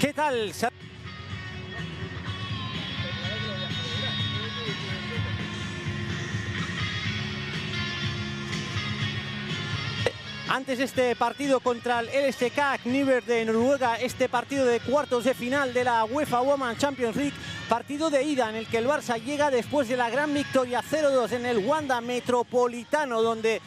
¿Qué tal? Antes este partido contra el LSK Kniver de Noruega, este partido de cuartos de final de la UEFA Women's Champions League, partido de ida en el que el Barça llega después de la gran victoria 0-2 en el Wanda Metropolitano, donde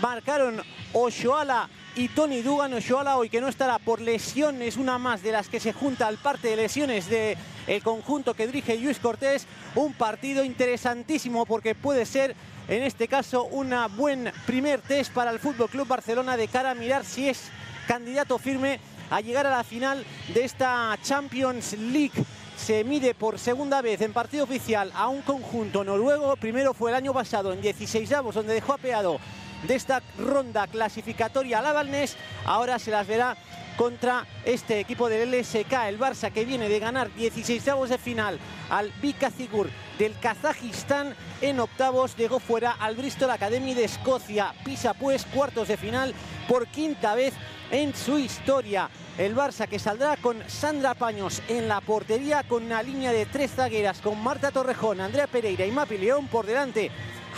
marcaron Oshoala y Tony Dugan. Oshoala hoy que no estará por lesiones, una más de las que se junta al parte de lesiones del el conjunto que dirige Luis Cortés. Un partido interesantísimo porque puede ser en este caso un buen primer test para el Fútbol Club Barcelona de cara a mirar si es candidato firme a llegar a la final de esta Champions League. Se mide por segunda vez en partido oficial a un conjunto noruego. Primero fue el año pasado en 16 avos donde dejó apeado de esta ronda clasificatoria Avalnes. Ahora se las verá contra este equipo del LSK, el Barça que viene de ganar 16 avos de final al Bikazigur del Kazajistán en octavos, llegó fuera al Bristol Academy de Escocia, pisa pues cuartos de final por quinta vez en su historia. El Barça que saldrá con Sandra Paños en la portería con una línea de tres zagueras con Marta Torrejón, Andrea Pereira y Mapi León por delante.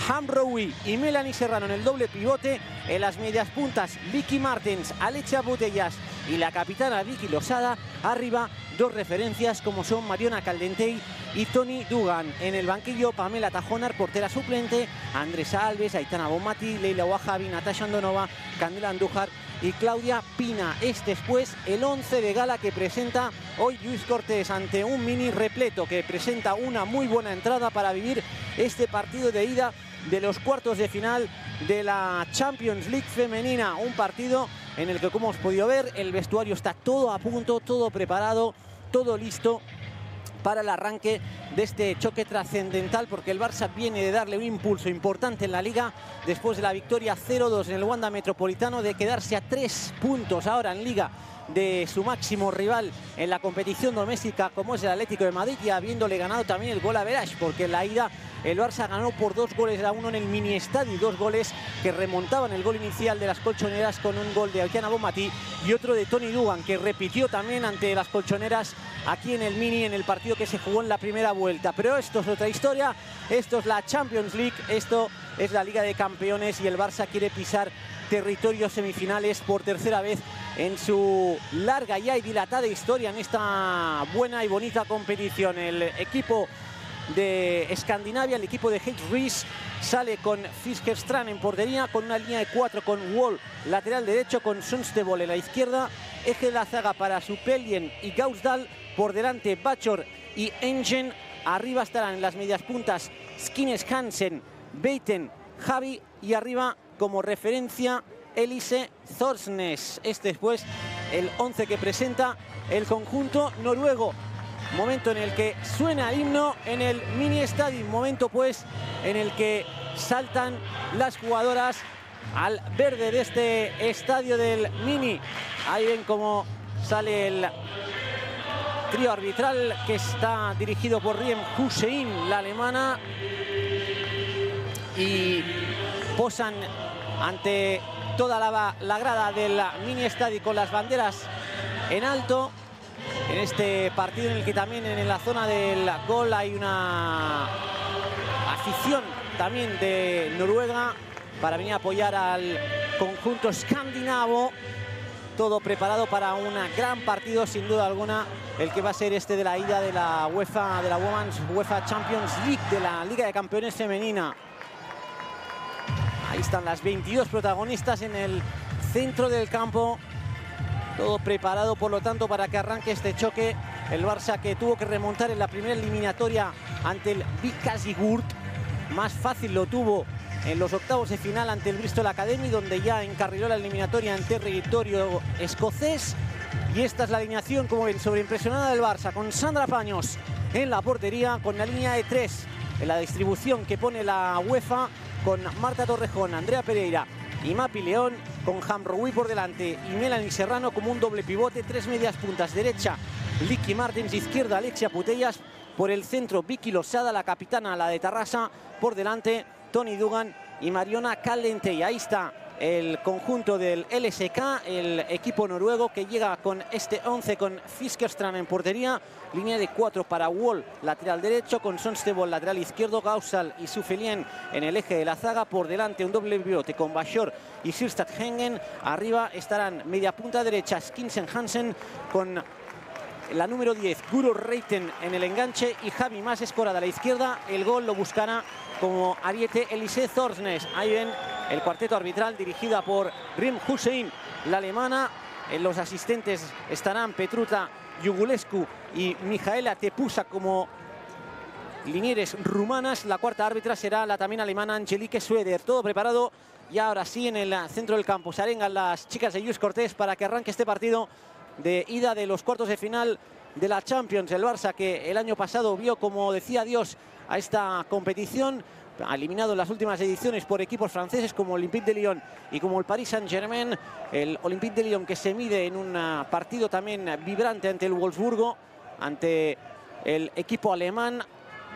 Hamrowi y Melanie Serrano en el doble pivote. En las medias puntas, Vicky Martens, Alexia Botellas y la capitana Vicky Losada. Arriba, dos referencias como son Mariona Caldentey y Tony Dugan. En el banquillo, Pamela Tajonar, portera suplente, Andrés Alves, Aitana Bomati, Leila Wajabi, Natasha Andonova, Candela Andújar y Claudia Pina. Es después el 11 de gala que presenta hoy Luis Cortés ante un mini repleto que presenta una muy buena entrada para vivir este partido de ida de los cuartos de final de la Champions League femenina. Un partido en el que, como hemos podido ver, el vestuario está todo a punto, todo preparado, todo listo para el arranque de este choque trascendental porque el Barça viene de darle un impulso importante en la Liga después de la victoria 0-2 en el Wanda Metropolitano de quedarse a tres puntos ahora en Liga de su máximo rival en la competición doméstica como es el Atlético de Madrid y habiéndole ganado también el gol a Verage porque en la ida el Barça ganó por dos goles a uno en el mini estadio, dos goles que remontaban el gol inicial de las colchoneras con un gol de Alquiana Bomati y otro de Tony Dugan, que repitió también ante las colchoneras aquí en el mini, en el partido que se jugó en la primera vuelta. Pero esto es otra historia, esto es la Champions League, esto es la Liga de Campeones y el Barça quiere pisar territorios semifinales por tercera vez en su larga y dilatada historia en esta buena y bonita competición. El equipo de Escandinavia, el equipo de Rees sale con Fiskerstrand en portería, con una línea de cuatro con Wall lateral derecho, con Sunstebol en la izquierda, eje de la zaga para Supelien y Gausdal, por delante Bachor y Engen, arriba estarán en las medias puntas Skines Hansen, Beiten, Javi y arriba como referencia Elise Thorsnes. Este es pues el 11 que presenta el conjunto noruego. Momento en el que suena himno en el mini estadio. Momento pues en el que saltan las jugadoras al verde de este estadio del mini. Ahí ven cómo sale el trío arbitral que está dirigido por Riem Hussein, la alemana. Y posan ante toda la, la grada del mini estadio con las banderas en alto en este partido en el que también en la zona del gol hay una afición también de Noruega para venir a apoyar al conjunto escandinavo. Todo preparado para un gran partido, sin duda alguna, el que va a ser este de la ida de la UEFA, de la Women's UEFA Champions League, de la Liga de Campeones Femenina. Están las 22 protagonistas en el centro del campo. Todo preparado, por lo tanto, para que arranque este choque. El Barça que tuvo que remontar en la primera eliminatoria ante el Vikazigurt. Más fácil lo tuvo en los octavos de final ante el Bristol Academy, donde ya encarriló la eliminatoria en territorio escocés. Y esta es la alineación, como ven, sobreimpresionada del Barça, con Sandra Paños en la portería, con la línea de tres en la distribución que pone la UEFA, con Marta Torrejón, Andrea Pereira y Mapi León, con Hamroui por delante y Melanie Serrano como un doble pivote, tres medias puntas, derecha Licky Martins, izquierda Alexia Putellas, por el centro Vicky Losada, la capitana, la de Tarrasa, por delante Tony Dugan y Mariona Calente. Y ahí está el conjunto del LSK, el equipo noruego que llega con este 11 con Fiskerstrand en portería, línea de 4 para Wall, lateral derecho, con Sonstebol, lateral izquierdo, Gausal y Sufelien en el eje de la zaga, por delante un doble bibote con Bashor y Sirstad Hengen, arriba estarán media punta derecha Skinsen Hansen con la número 10, Guro Reiten en el enganche y Javi más escorada a la izquierda. El gol lo buscará como ariete Elise Zorsnes. Ahí ven el cuarteto arbitral dirigida por Rim Hussein, la alemana. En los asistentes estarán Petruta Yugulescu y Mijaela Tepusa como linieres rumanas. La cuarta árbitra será la también alemana Angelique Sueder. Todo preparado y ahora sí en el centro del campo. Se arengan las chicas de Luis Cortés para que arranque este partido de ida de los cuartos de final de la Champions. El Barça que el año pasado vio, como decía Dios, a esta competición. Eliminado en las últimas ediciones por equipos franceses como Olympique de Lyon y como el Paris Saint-Germain. El Olympique de Lyon que se mide en un partido también vibrante ante el Wolfsburgo, ante el equipo alemán.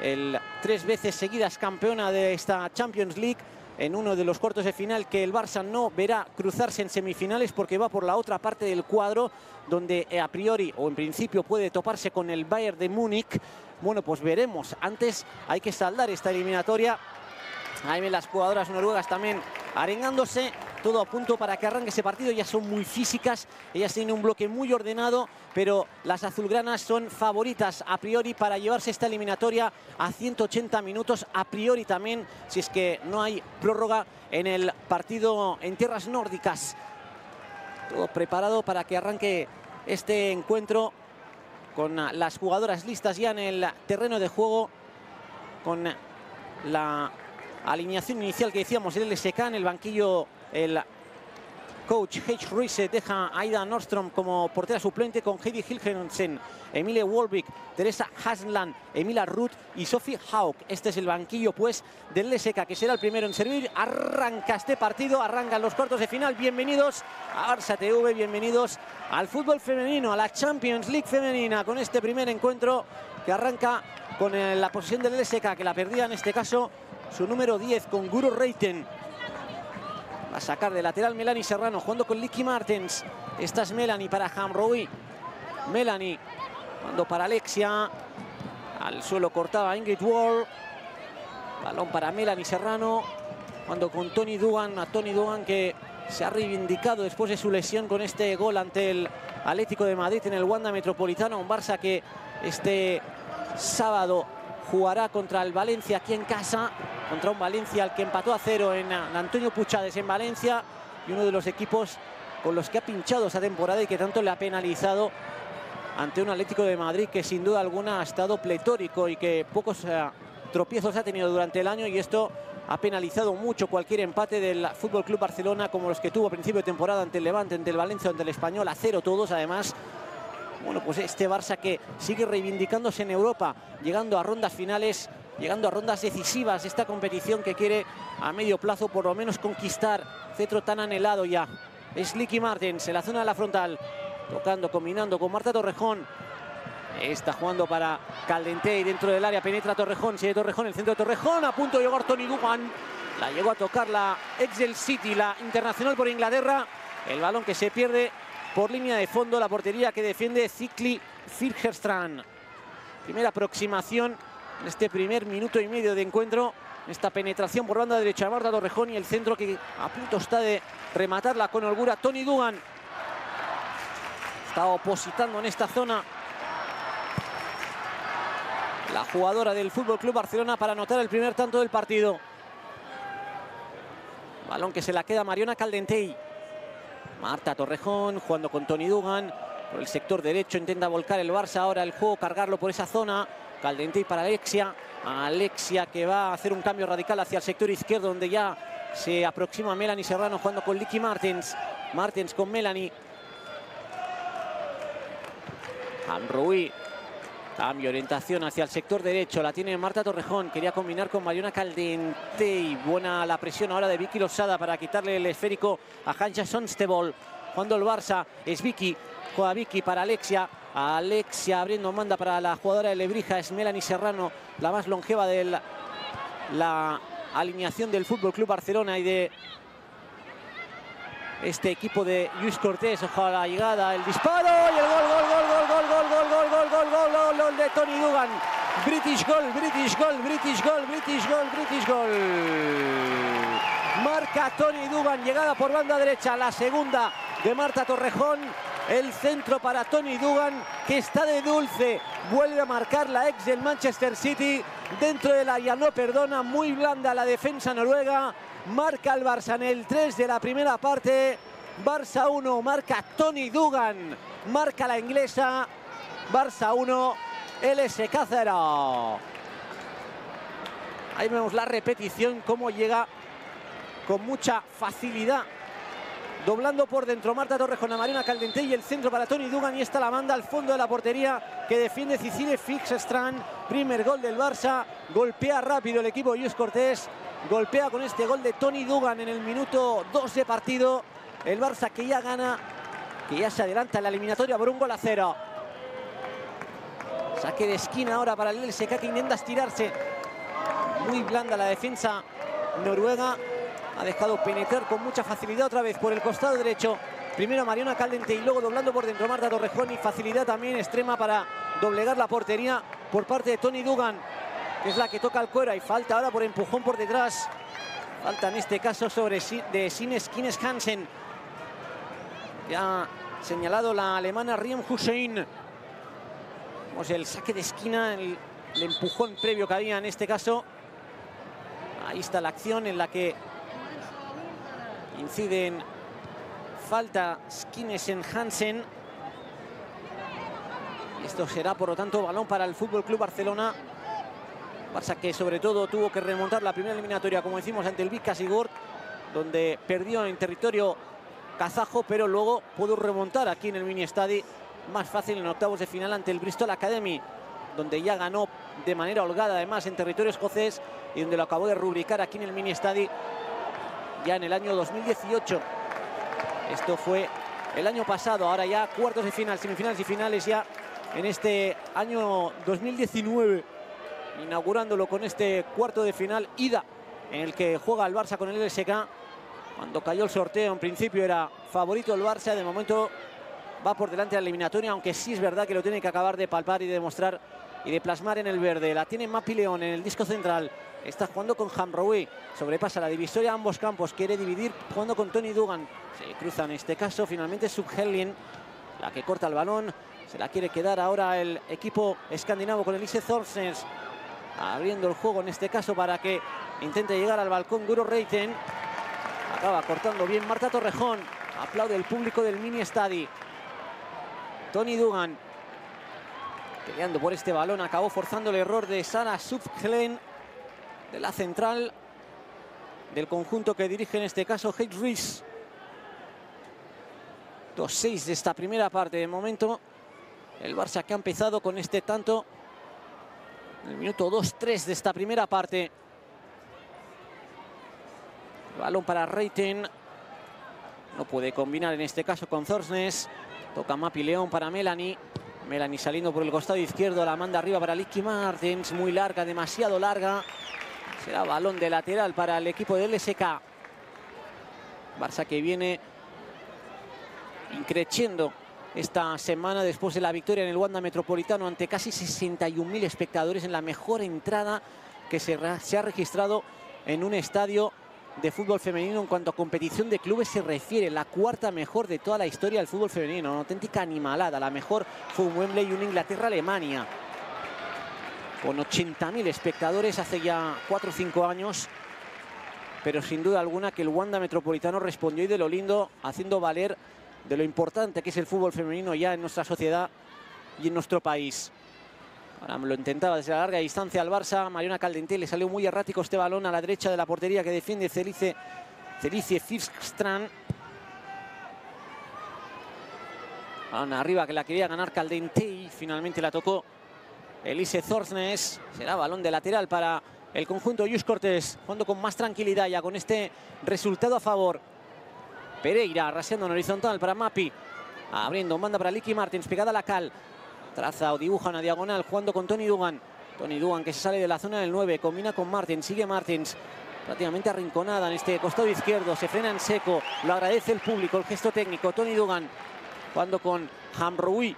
El tres veces seguidas campeona de esta Champions League en uno de los cuartos de final que el Barça no verá cruzarse en semifinales porque va por la otra parte del cuadro donde a priori o en principio puede toparse con el Bayern de Múnich. Bueno, pues veremos. Antes hay que saldar esta eliminatoria. Ahí ven las jugadoras noruegas también arengándose todo a punto para que arranque ese partido. Ya son muy físicas, ellas tienen un bloque muy ordenado, pero las azulgranas son favoritas a priori para llevarse esta eliminatoria a 180 minutos. A priori también, si es que no hay prórroga en el partido en tierras nórdicas. Todo preparado para que arranque este encuentro con las jugadoras listas ya en el terreno de juego, con la alineación inicial que decíamos, el LSK en el banquillo el coach H. Ruiz deja a Aida Nordstrom como portera suplente con Heidi Hilgensen, Emilie Wolvik, Teresa Hasland, Emilia Ruth y Sophie Hauk. Este es el banquillo pues del LSK que será el primero en servir. Arranca este partido, arrancan los cuartos de final. Bienvenidos a Barça TV, bienvenidos al fútbol femenino, a la Champions League femenina con este primer encuentro que arranca con eh, la posición del LSK que la perdía en este caso su número 10 con Guru Reiten Va a sacar de lateral Melanie Serrano jugando con Licky Martens. Esta es Melanie para Hamroui. Melanie jugando para Alexia. Al suelo cortaba Ingrid Wall. Balón para Melanie Serrano. Jugando con Tony Dugan. A Tony Dugan que se ha reivindicado después de su lesión con este gol ante el Atlético de Madrid en el Wanda Metropolitano. Un Barça que este sábado jugará contra el Valencia aquí en casa, contra un Valencia al que empató a cero en Antonio Puchades en Valencia y uno de los equipos con los que ha pinchado esa temporada y que tanto le ha penalizado ante un Atlético de Madrid que sin duda alguna ha estado pletórico y que pocos eh, tropiezos ha tenido durante el año y esto ha penalizado mucho cualquier empate del Fútbol Club Barcelona como los que tuvo a principio de temporada ante el Levante, ante el Valencia, ante el Español, a cero todos además bueno, pues este Barça que sigue reivindicándose en Europa, llegando a rondas finales, llegando a rondas decisivas, esta competición que quiere a medio plazo por lo menos conquistar, cetro tan anhelado ya. Es Licky Martens en la zona de la frontal, tocando, combinando con Marta Torrejón. Está jugando para Caldentey dentro del área, penetra Torrejón, sigue Torrejón, el centro de Torrejón, a punto de llegar Tony Dugan. La llegó a tocar la Excel City, la internacional por Inglaterra. El balón que se pierde por línea de fondo la portería que defiende Cicli Firgerstrand. Primera aproximación en este primer minuto y medio de encuentro. Esta penetración por banda derecha de Marta Torrejón y el centro que a punto está de rematarla con holgura. Tony Dugan está opositando en esta zona la jugadora del Fútbol Club Barcelona para anotar el primer tanto del partido. Balón que se la queda Mariona Caldentey. Marta Torrejón jugando con Tony Dugan. Por el sector derecho intenta volcar el Barça ahora el juego, cargarlo por esa zona. Caldentey para Alexia. Alexia que va a hacer un cambio radical hacia el sector izquierdo donde ya se aproxima Melanie Serrano jugando con Licky Martens. Martens con Melanie. Amroui. Cambio, orientación hacia el sector derecho. La tiene Marta Torrejón. Quería combinar con Mariona y Buena la presión ahora de Vicky Losada para quitarle el esférico a Hancha Sonstebol. Cuando el Barça es Vicky. Juega Vicky para Alexia. Alexia abriendo manda para la jugadora de Lebrija. Es Melanie Serrano, la más longeva de la, alineación del Fútbol Club Barcelona y de este equipo de Luis Cortés. Ojalá la llegada, el disparo y el gol, gol, gol, gol, gol, gol, gol, gol gol, gol, gol, gol, de Tony Dugan. British gol, British gol, British gol, British gol, British gol. Marca Tony Dugan, llegada por banda derecha, la segunda de Marta Torrejón. El centro para Tony Dugan, que está de dulce. Vuelve a marcar la ex del Manchester City. Dentro del área no perdona. Muy blanda la defensa noruega. Marca el Barça en el 3 de la primera parte. Barça 1, marca Tony Dugan. Marca la inglesa. Barça 1, LSK 0. Ahí vemos la repetición, cómo llega con mucha facilidad doblando por dentro Marta Torrejón a Marina Caldente y el centro para Tony Dugan y está la manda al fondo de la portería que defiende Cicile Fixstrand. Primer gol del Barça, golpea rápido el equipo Luis Cortés, golpea con este gol de Tony Dugan en el minuto 2 de partido. El Barça que ya gana, que ya se adelanta en la eliminatoria por un gol a cero. Saque de esquina ahora para el LSK que intenta estirarse. Muy blanda la defensa noruega. Ha dejado penetrar con mucha facilidad otra vez por el costado derecho. Primero Mariona Caldente y luego doblando por dentro Marta Torrejón y facilidad también extrema para doblegar la portería por parte de Tony Dugan, que es la que toca el cuero y falta ahora por empujón por detrás. Falta en este caso sobre de Sines Kines Hansen. Ya señalado la alemana Riem Hussein. El saque de esquina, el, el empujón previo que había en este caso. Ahí está la acción en la que inciden falta en Hansen. Esto será, por lo tanto, balón para el Fútbol Club Barcelona. Barça que sobre todo tuvo que remontar la primera eliminatoria, como decimos, ante el Vizca Sigurd, donde perdió en territorio kazajo, pero luego pudo remontar aquí en el mini estadio más fácil en octavos de final ante el Bristol Academy, donde ya ganó de manera holgada, además, en territorio escocés y donde lo acabó de rubricar aquí en el mini estadio ya en el año 2018. Esto fue el año pasado, ahora ya cuartos de final, semifinales y finales ya en este año 2019, inaugurándolo con este cuarto de final, ida, en el que juega el Barça con el LSK. Cuando cayó el sorteo, en principio era favorito el Barça, de momento va por delante de la eliminatoria, aunque sí es verdad que lo tiene que acabar de palpar y de demostrar y de plasmar en el verde. La tiene Mapi León en el disco central. Está jugando con Hamroui. Sobrepasa la divisoria a ambos campos. Quiere dividir jugando con Tony Dugan. Se cruza en este caso. Finalmente Subhelien, la que corta el balón. Se la quiere quedar ahora el equipo escandinavo con Elise Thorsens. Abriendo el juego en este caso para que intente llegar al balcón Guru Reiten. Acaba cortando bien Marta Torrejón. Aplaude el público del mini estadi. Tony Dugan peleando por este balón. Acabó forzando el error de Sara Subhelen de la central del conjunto que dirige en este caso Heid Ruiz. 2-6 de esta primera parte. De momento, el Barça que ha empezado con este tanto. El minuto 2-3 de esta primera parte. balón para Reiten. No puede combinar en este caso con Zorsnes. Toca Mapi León para Melanie. Melanie saliendo por el costado izquierdo. La manda arriba para Licky Martens. Muy larga, demasiado larga. Será balón de lateral para el equipo del LSK. Barça que viene increciendo esta semana después de la victoria en el Wanda Metropolitano ante casi 61.000 espectadores en la mejor entrada que se, se, ha registrado en un estadio de fútbol femenino en cuanto a competición de clubes se refiere. La cuarta mejor de toda la historia del fútbol femenino. Una auténtica animalada. La mejor fue un Wembley y Inglaterra-Alemania con 80.000 espectadores hace ya 4 o 5 años. Pero sin duda alguna que el Wanda Metropolitano respondió y de lo lindo, haciendo valer de lo importante que es el fútbol femenino ya en nuestra sociedad y en nuestro país. Ahora lo intentaba desde la larga distancia al Barça. Mariona Caldente le salió muy errático este balón a la derecha de la portería que defiende Celice, Celice arriba que la quería ganar Caldente y finalmente la tocó Elise Zorsnes. Será balón de lateral para el conjunto Yus Cortés. Jugando con más tranquilidad ya con este resultado a favor. Pereira raseando en horizontal para Mapi. Abriendo, manda para Licky Martins. Pegada la cal. Traza o dibuja una diagonal jugando con Tony Dugan. Tony Dugan que se sale de la zona del 9. Combina con Martins. Sigue Martins. prácticamente arrinconada en este costado izquierdo. Se frena en seco. Lo agradece el público, el gesto técnico. Tony Dugan jugando con Hamroui.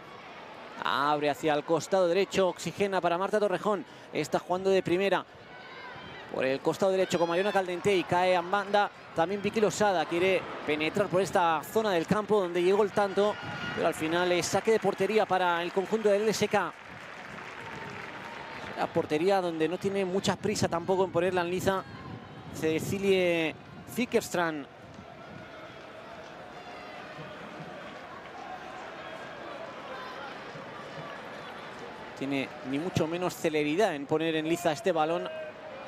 Abre hacia el costado derecho. Oxigena para Marta Torrejón. Está jugando de primera. Por el costado derecho con Mariona Caldente y cae en banda. También Vicky Losada quiere penetrar por esta zona del campo donde llegó el tanto. Pero al final es saque de portería para el conjunto del LSK. La portería donde no tiene mucha prisa tampoco en ponerla en liza. Cecilie Fickerstrand. Tiene ni mucho menos celeridad en poner en liza este balón.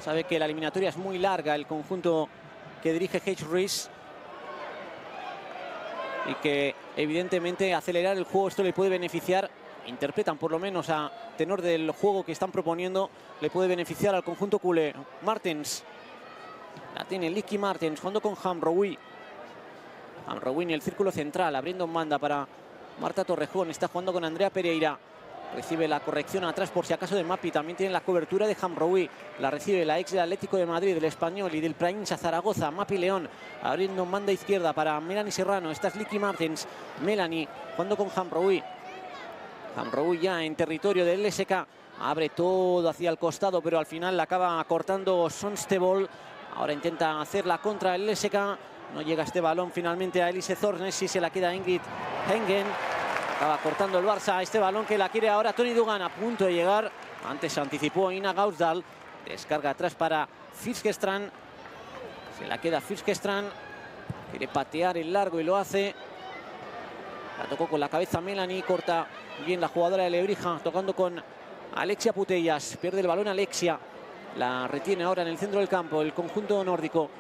Sabe que la eliminatoria es muy larga, el conjunto que dirige H. Ruiz. Y que evidentemente acelerar el juego esto le puede beneficiar. Interpretan por lo menos a tenor del juego que están proponiendo. Le puede beneficiar al conjunto culé. Martens. La tiene Licky Martens jugando con Hamroui. Hamroui en el círculo central, abriendo manda para Marta Torrejón. Está jugando con Andrea Pereira. Recibe la corrección atrás por si acaso de Mapi. También tiene la cobertura de Hamroui. La recibe la ex del Atlético de Madrid, del Español y del Praincha Zaragoza. Mapi León abriendo manda izquierda para Melanie Serrano. Esta es Licky Martens. Melanie jugando con Hamroui. Hamroui ya en territorio del LSK. Abre todo hacia el costado, pero al final la acaba cortando Sonstebol. Ahora intenta hacer la contra el LSK. No llega este balón finalmente a Elise Zornes y se la queda Ingrid Hengen. Acaba cortando el Barça este balón que la quiere ahora Tony Dugan a punto de llegar. Antes anticipó Ina Gauzdal. Descarga atrás para Fiskestran. Se la queda Fiskestran. Quiere patear el largo y lo hace. La tocó con la cabeza Melanie. Corta bien la jugadora de Lebrija. Tocando con Alexia Putellas. Pierde el balón Alexia. La retiene ahora en el centro del campo el conjunto nórdico.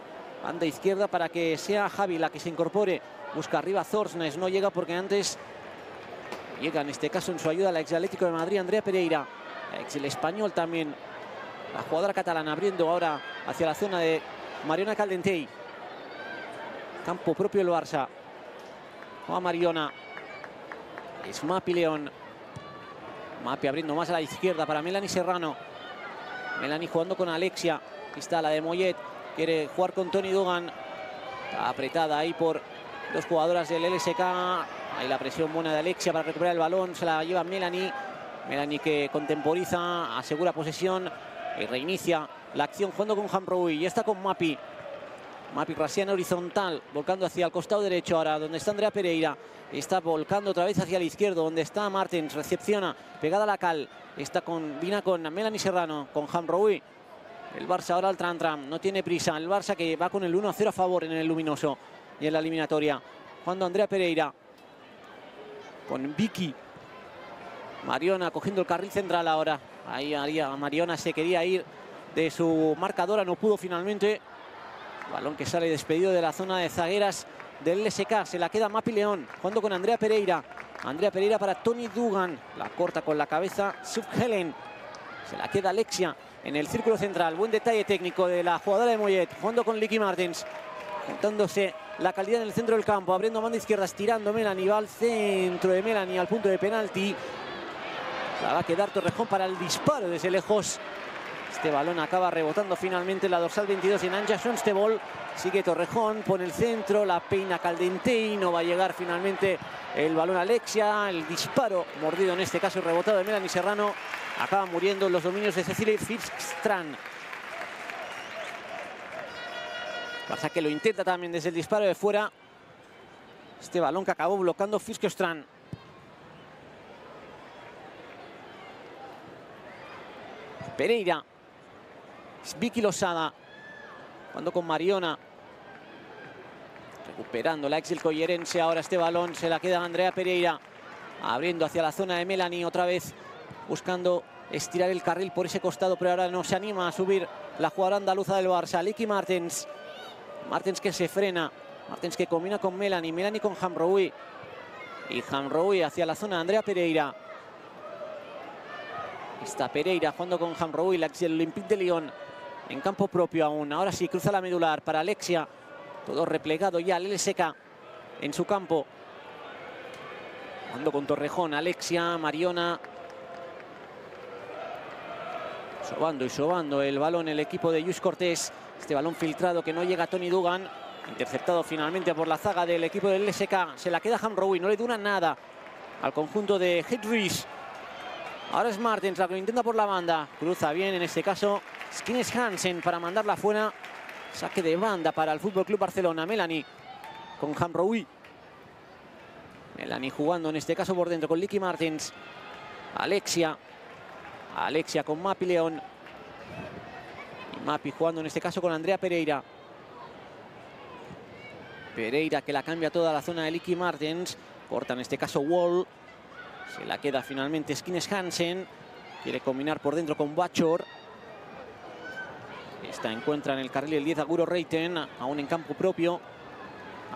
Anda izquierda para que sea Javi la que se incorpore. Busca arriba Zorsnes. No llega porque antes Llega en este caso en su ayuda la ex Atlético de Madrid, Andrea Pereira. Ex el español también. La jugadora catalana abriendo ahora hacia la zona de Mariona Caldentey. Campo propio el Barça. a Mariona. Es Mapi León. Mapi abriendo más a la izquierda para Melanie Serrano. Melanie jugando con Alexia. Aquí está la de Mollet. Quiere jugar con Tony Dugan. Está apretada ahí por dos jugadoras del LSK. Ahí la presión buena de Alexia para recuperar el balón. Se la lleva Melanie. Melanie que contemporiza, asegura posesión y reinicia la acción jugando con Hamroui. Y está con Mapi. Mapi rasiana horizontal, volcando hacia el costado derecho ahora, donde está Andrea Pereira. Está volcando otra vez hacia el izquierdo, donde está Martens. Recepciona, pegada a la cal. Está con, vina con Melanie Serrano, con Hamroui. El Barça ahora al tram tram, no tiene prisa. El Barça que va con el 1-0 a favor en el luminoso y en la eliminatoria. Cuando Andrea Pereira con Vicky. Mariona cogiendo el carril central ahora. Ahí Mariona se quería ir de su marcadora, no pudo finalmente. Balón que sale despedido de la zona de zagueras del LSK. Se la queda Mapi León, jugando con Andrea Pereira. Andrea Pereira para Tony Dugan. La corta con la cabeza Helen. Se la queda Alexia en el círculo central. Buen detalle técnico de la jugadora de Mollet, jugando con Licky Martens. Juntándose la calidad en el centro del campo, abriendo mano izquierda, estirando Melanie, va al centro de Melanie, al punto de penalti. La va a quedar Torrejón para el disparo desde lejos. Este balón acaba rebotando finalmente la dorsal 22 en Anja Sonstebol. Sigue Torrejón, pone el centro, la peina Caldentey, no va a llegar finalmente el balón Alexia. El disparo mordido en este caso, rebotado de Melanie Serrano. Acaba muriendo en los dominios de Cecilia Fitzstrand. Pasa que lo intenta también desde el disparo de fuera. Este balón que acabó bloqueando Fiskestran. Pereira. Vicky Losada. Cuando con Mariona. Recuperando la ex del. Ahora este balón se la queda Andrea Pereira. Abriendo hacia la zona de Melanie otra vez. Buscando estirar el carril por ese costado. Pero ahora no se anima a subir la jugadora andaluza del Barça. Licky Martens. Martens que se frena. Martens que combina con Melanie. Melanie con Hamroui. Y Hamroui hacia la zona Andrea Pereira. Está Pereira jugando con Hamroui, la el Olympique de Lyon. En campo propio aún. Ahora sí, cruza la medular para Alexia. Todo replegado ya el LSK en su campo. Jugando con Torrejón, Alexia, Mariona. Sobando y sobando el balón el equipo de Luis Cortés. Este balón filtrado que no llega a Tony Dugan. Interceptado finalmente por la zaga del equipo del LSK. Se la queda Hamrowi, no le dura nada al conjunto de Hedris. Ahora es Martins la que lo intenta por la banda. Cruza bien en este caso Skines Hansen para mandarla fuera. Saque de banda para el Fútbol Club Barcelona. Melanie con Hamroui. Melanie jugando en este caso por dentro con Licky Martins. Alexia. Alexia con Mapi León. Mapi jugando en este caso con Andrea Pereira. Pereira que la cambia toda la zona de Licky Martins. Corta en este caso Wall. Se la queda finalmente Skines Hansen. Quiere combinar por dentro con Bachor. Esta encuentra en el carril el 10 Aguro Reiten, aún en campo propio.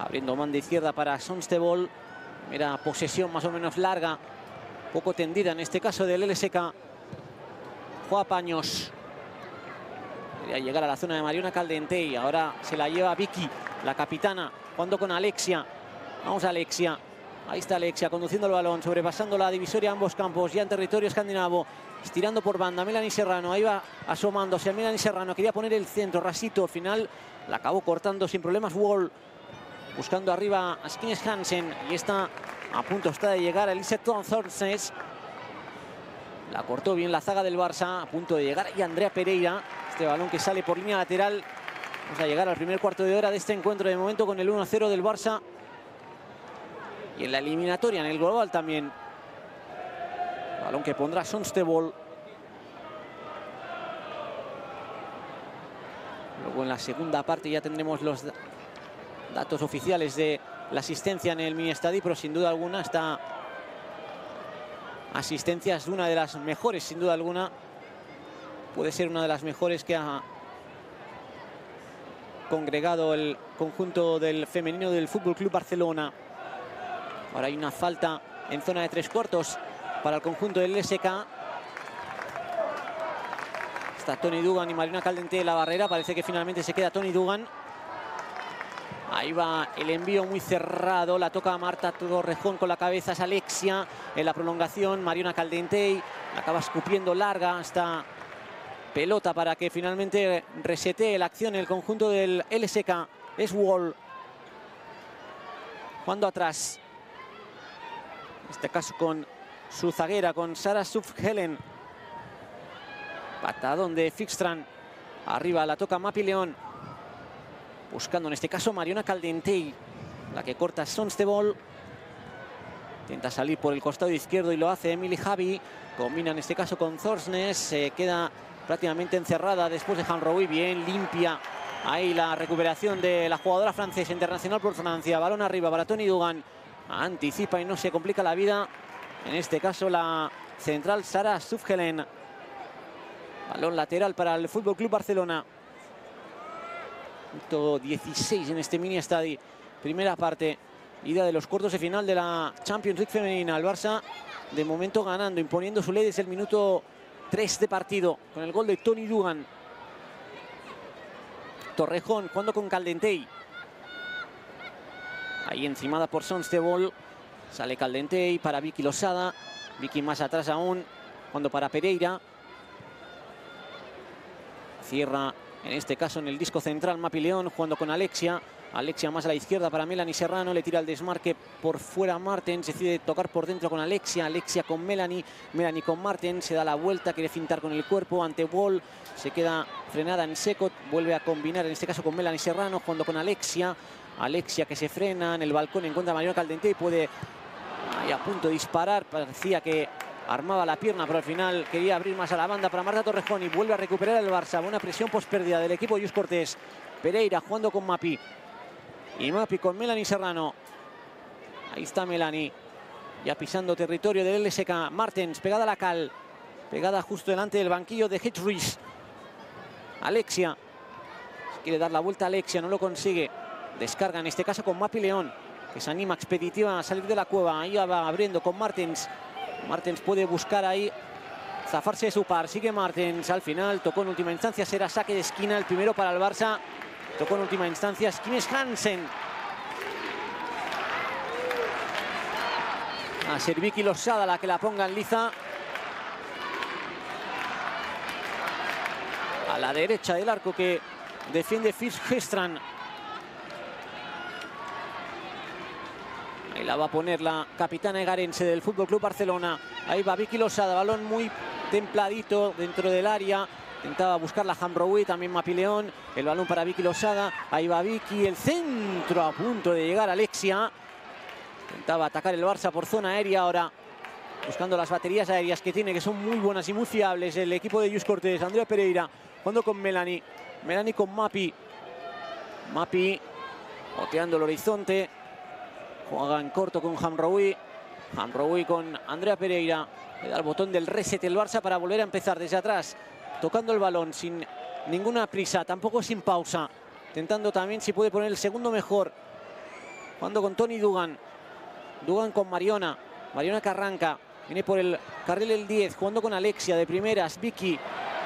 Abriendo manda izquierda para Sonstebol. Mira, posesión más o menos larga. Poco tendida en este caso del LSK. Juega Paños. Quería llegar a la zona de Mariona Caldente y ahora se la lleva Vicky, la capitana, jugando con Alexia. Vamos Alexia. Ahí está Alexia conduciendo el balón, sobrepasando la divisoria a ambos campos, ya en territorio escandinavo. Estirando por banda, Melanie Serrano, ahí va asomándose a Melanie Serrano, quería poner el centro, Rasito, al final la acabó cortando sin problemas Wall. Buscando arriba a Skines Hansen y está a punto está de llegar Elise Thornes. La cortó bien la zaga del Barça, a punto de llegar y Andrea Pereira. Este balón que sale por línea lateral. Vamos a llegar al primer cuarto de hora de este encuentro de momento con el 1-0 del Barça y en la eliminatoria, en el global también. Balón que pondrá Sonstebol. Luego en la segunda parte ya tendremos los datos oficiales de la asistencia en el mini estadio, pero sin duda alguna esta asistencia es una de las mejores, sin duda alguna. Puede ser una de las mejores que ha congregado el conjunto del femenino del Fútbol Club Barcelona. Ahora hay una falta en zona de tres cuartos para el conjunto del SK. Está Tony Dugan y Marina Caldente en la barrera. Parece que finalmente se queda Tony Dugan. Ahí va el envío muy cerrado. La toca Marta Torrejón con la cabeza. Es Alexia en la prolongación. Mariona Caldentey acaba escupiendo larga esta pelota para que finalmente resete la acción el conjunto del LSK. Es Wall. Jugando atrás en este caso con su zaguera, con Sara Sufhelen. Patadón de Fixtran. Arriba la toca Mapi León. Buscando en este caso Mariona Caldentey. La que corta Sonstebol. Intenta salir por el costado izquierdo y lo hace Emily Javi. Combina en este caso con Zorsnes. Se queda prácticamente encerrada después de Hanroui. Bien limpia. Ahí la recuperación de la jugadora francesa internacional por Francia. Balón arriba para Tony Dugan anticipa y no se complica la vida. En este caso la central Sara Sufgelen. Balón lateral para el Fútbol Club Barcelona. 16 en este mini estadio. Primera parte. Ida de los cuartos de final de la Champions League femenina. El Barça de momento ganando, imponiendo su ley desde el minuto 3 de partido. Con el gol de Tony Dugan. Torrejón jugando con Caldentey. Ahí encimada por Sonstebol. Sale Caldente y para Vicky Losada. Vicky más atrás aún. Cuando para Pereira. Cierra en este caso en el disco central Mapi León jugando con Alexia. Alexia más a la izquierda para Melanie Serrano. Le tira el desmarque por fuera Martens. Decide tocar por dentro con Alexia. Alexia con Melanie. Melanie con Martens. Se da la vuelta. Quiere fintar con el cuerpo ante Wall. Se queda frenada en seco. Vuelve a combinar en este caso con Melanie Serrano. Jugando con Alexia. Alexia que se frena en el balcón en contra de Mariano Caldente y puede ahí a punto de disparar. Parecía que armaba la pierna, pero al final quería abrir más a la banda para Marta Torrejón y vuelve a recuperar el Barça. Buena presión post pérdida del equipo Yus Cortés. Pereira jugando con Mapi. Y Mapi con Melanie Serrano. Ahí está Melanie. Ya pisando territorio del LSK. Martens pegada a la cal. Pegada justo delante del banquillo de Hitchris. Alexia. Quiere dar la vuelta a Alexia, no lo consigue. Descarga en este caso con Mapi León, que se anima expeditiva a salir de la cueva. Ahí va abriendo con Martens. Martens puede buscar ahí zafarse de su par. Sigue Martens al final. Tocó en última instancia. Será saque de esquina. El primero para el Barça. Tocó en última instancia. Skines Hansen. A Serviki Losada la que la ponga en liza. A la derecha del arco que Defiende Gestran. Ahí la va a poner la capitana egarense del Fútbol Club Barcelona. Ahí va Vicky Losada, balón muy templadito dentro del área. Intentaba buscar la Hambrowi, también Mapileón. El balón para Vicky Losada. Ahí va Vicky, el centro a punto de llegar Alexia. Intentaba atacar el Barça por zona aérea ahora. Buscando las baterías aéreas que tiene, que son muy buenas y muy fiables. El equipo de Jus Cortés, Andrea Pereira, jugando con Melanie. Melanie con Mapi. Mapi oteando el horizonte. Juega en corto con Hamroui. Hamroui con Andrea Pereira. Le da el botón del reset el Barça para volver a empezar desde atrás. Tocando el balón sin ninguna prisa, tampoco sin pausa. Intentando también si puede poner el segundo mejor. Jugando con Tony Dugan. Dugan con Mariona. Mariona que arranca. Viene por el carril el 10. Jugando con Alexia de primeras. Vicky.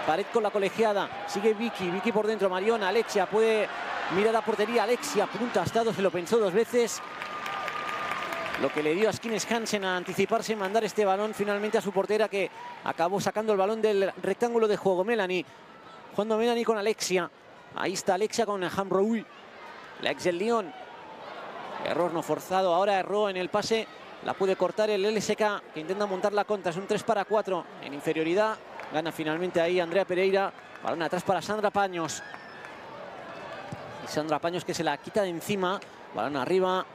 Pared con la colegiada. Sigue Vicky. Vicky por dentro. Mariona. Alexia puede mirar a portería. Alexia punta estado. Se lo pensó dos veces lo que le dio a Skines Hansen a anticiparse y mandar este balón finalmente a su portera que acabó sacando el balón del rectángulo de juego. Melanie, jugando Melanie con Alexia. Ahí está Alexia con Hamroui. La ex del Lyon. Error no forzado, ahora erró en el pase. La puede cortar el LSK que intenta montar la contra. Es un 3 para 4 en inferioridad. Gana finalmente ahí Andrea Pereira. Balón atrás para Sandra Paños. Y Sandra Paños que se la quita de encima. Balón arriba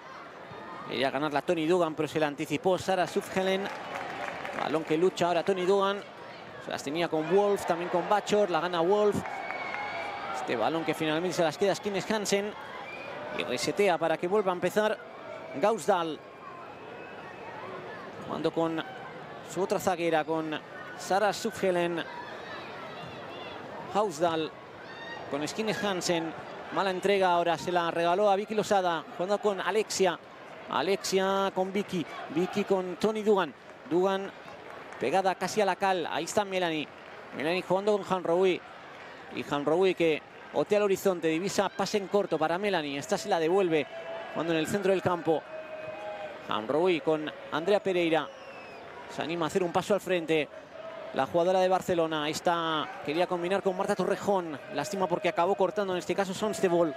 Quería ganarla Tony Dugan, pero se la anticipó Sara Sufhelen. Balón que lucha ahora Tony Dugan. Se las tenía con Wolf, también con Bachor. La gana Wolf. Este balón que finalmente se las queda Skines Hansen. Y resetea para que vuelva a empezar Gausdal. Jugando con su otra zaguera, con Sara Sufhelen. Hausdal con Skines Hansen. Mala entrega ahora, se la regaló a Vicky Losada. Jugando con Alexia. Alexia con Vicky. Vicky con Tony Dugan. Dugan pegada casi a la cal. Ahí está Melanie. Melanie jugando con Hanroui. Y Hanroui que otea al horizonte. Divisa pase en corto para Melanie. Esta se la devuelve cuando en el centro del campo. Hanroui con Andrea Pereira. Se anima a hacer un paso al frente. La jugadora de Barcelona. Ahí está. Quería combinar con Marta Torrejón. Lástima porque acabó cortando en este caso Sonstebol.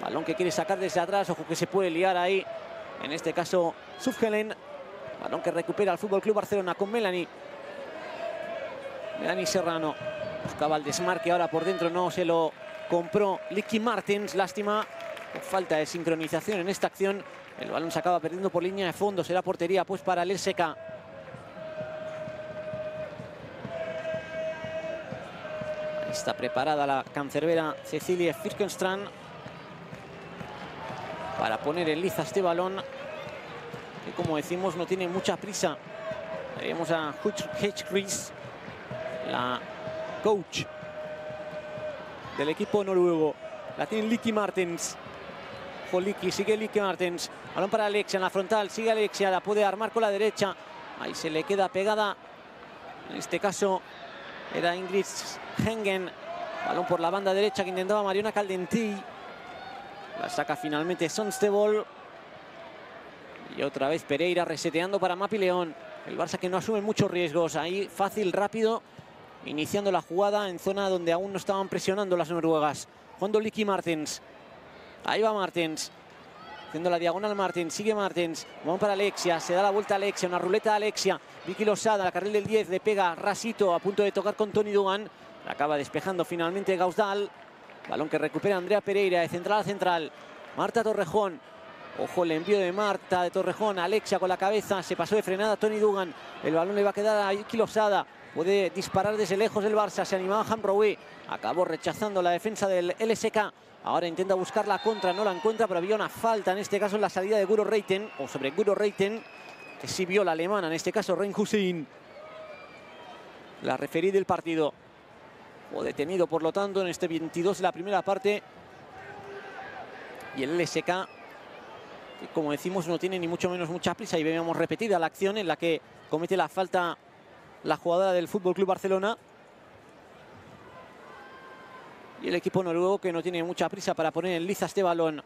Balón que quiere sacar desde atrás. Ojo que se puede liar ahí. En este caso, Sufgelen. Balón que recupera el Fútbol Club Barcelona con Melanie. Melanie Serrano. Buscaba el desmarque ahora por dentro. No se lo compró Licky Martins. Lástima. falta de sincronización en esta acción. El balón se acaba perdiendo por línea de fondo. Será portería pues para el LSK. Está preparada la cancerbera Cecilia Firkenstrand para poner en liza este balón que como decimos no tiene mucha prisa. Veremos a Hedge Chris, la coach del equipo noruego. La tiene Licky Martens. Licky, sigue Licky Martens. Balón para Alexia en la frontal. Sigue Alexia, la puede armar con la derecha. Ahí se le queda pegada. En este caso era Ingrid Hengen. Balón por la banda derecha que intentaba Mariona Caldentí. La saca finalmente Sonstebol. Y otra vez Pereira reseteando para Mapi León. El Barça que no asume muchos riesgos. Ahí fácil, rápido. Iniciando la jugada en zona donde aún no estaban presionando las noruegas. Juando Licky Martens. Ahí va Martens. Haciendo la diagonal Martens. Sigue Martens. Vamos para Alexia. Se da la vuelta a Alexia. Una ruleta de Alexia. Vicky Losada. La carril del 10. Le pega Rasito. A punto de tocar con Tony Dugan. La acaba despejando finalmente Gausdal. Balón que recupera Andrea Pereira de central a central. Marta Torrejón. Ojo el envío de Marta de Torrejón. Alexia con la cabeza. Se pasó de frenada Tony Dugan. El balón le va a quedar a Iki Losada. Puede disparar desde lejos el Barça. Se animaba Hamrowe. Acabó rechazando la defensa del LSK. Ahora intenta buscar la contra. No la encuentra, pero había una falta en este caso en la salida de Guro Reiten. O sobre Guro Reiten. Que sí vio la alemana. En este caso Rein Hussein. La referí del partido o detenido por lo tanto en este 22 de la primera parte. Y el LSK, que como decimos no tiene ni mucho menos mucha prisa y vemos repetida la acción en la que comete la falta la jugadora del Fútbol Club Barcelona. Y el equipo noruego que no tiene mucha prisa para poner en liza este balón.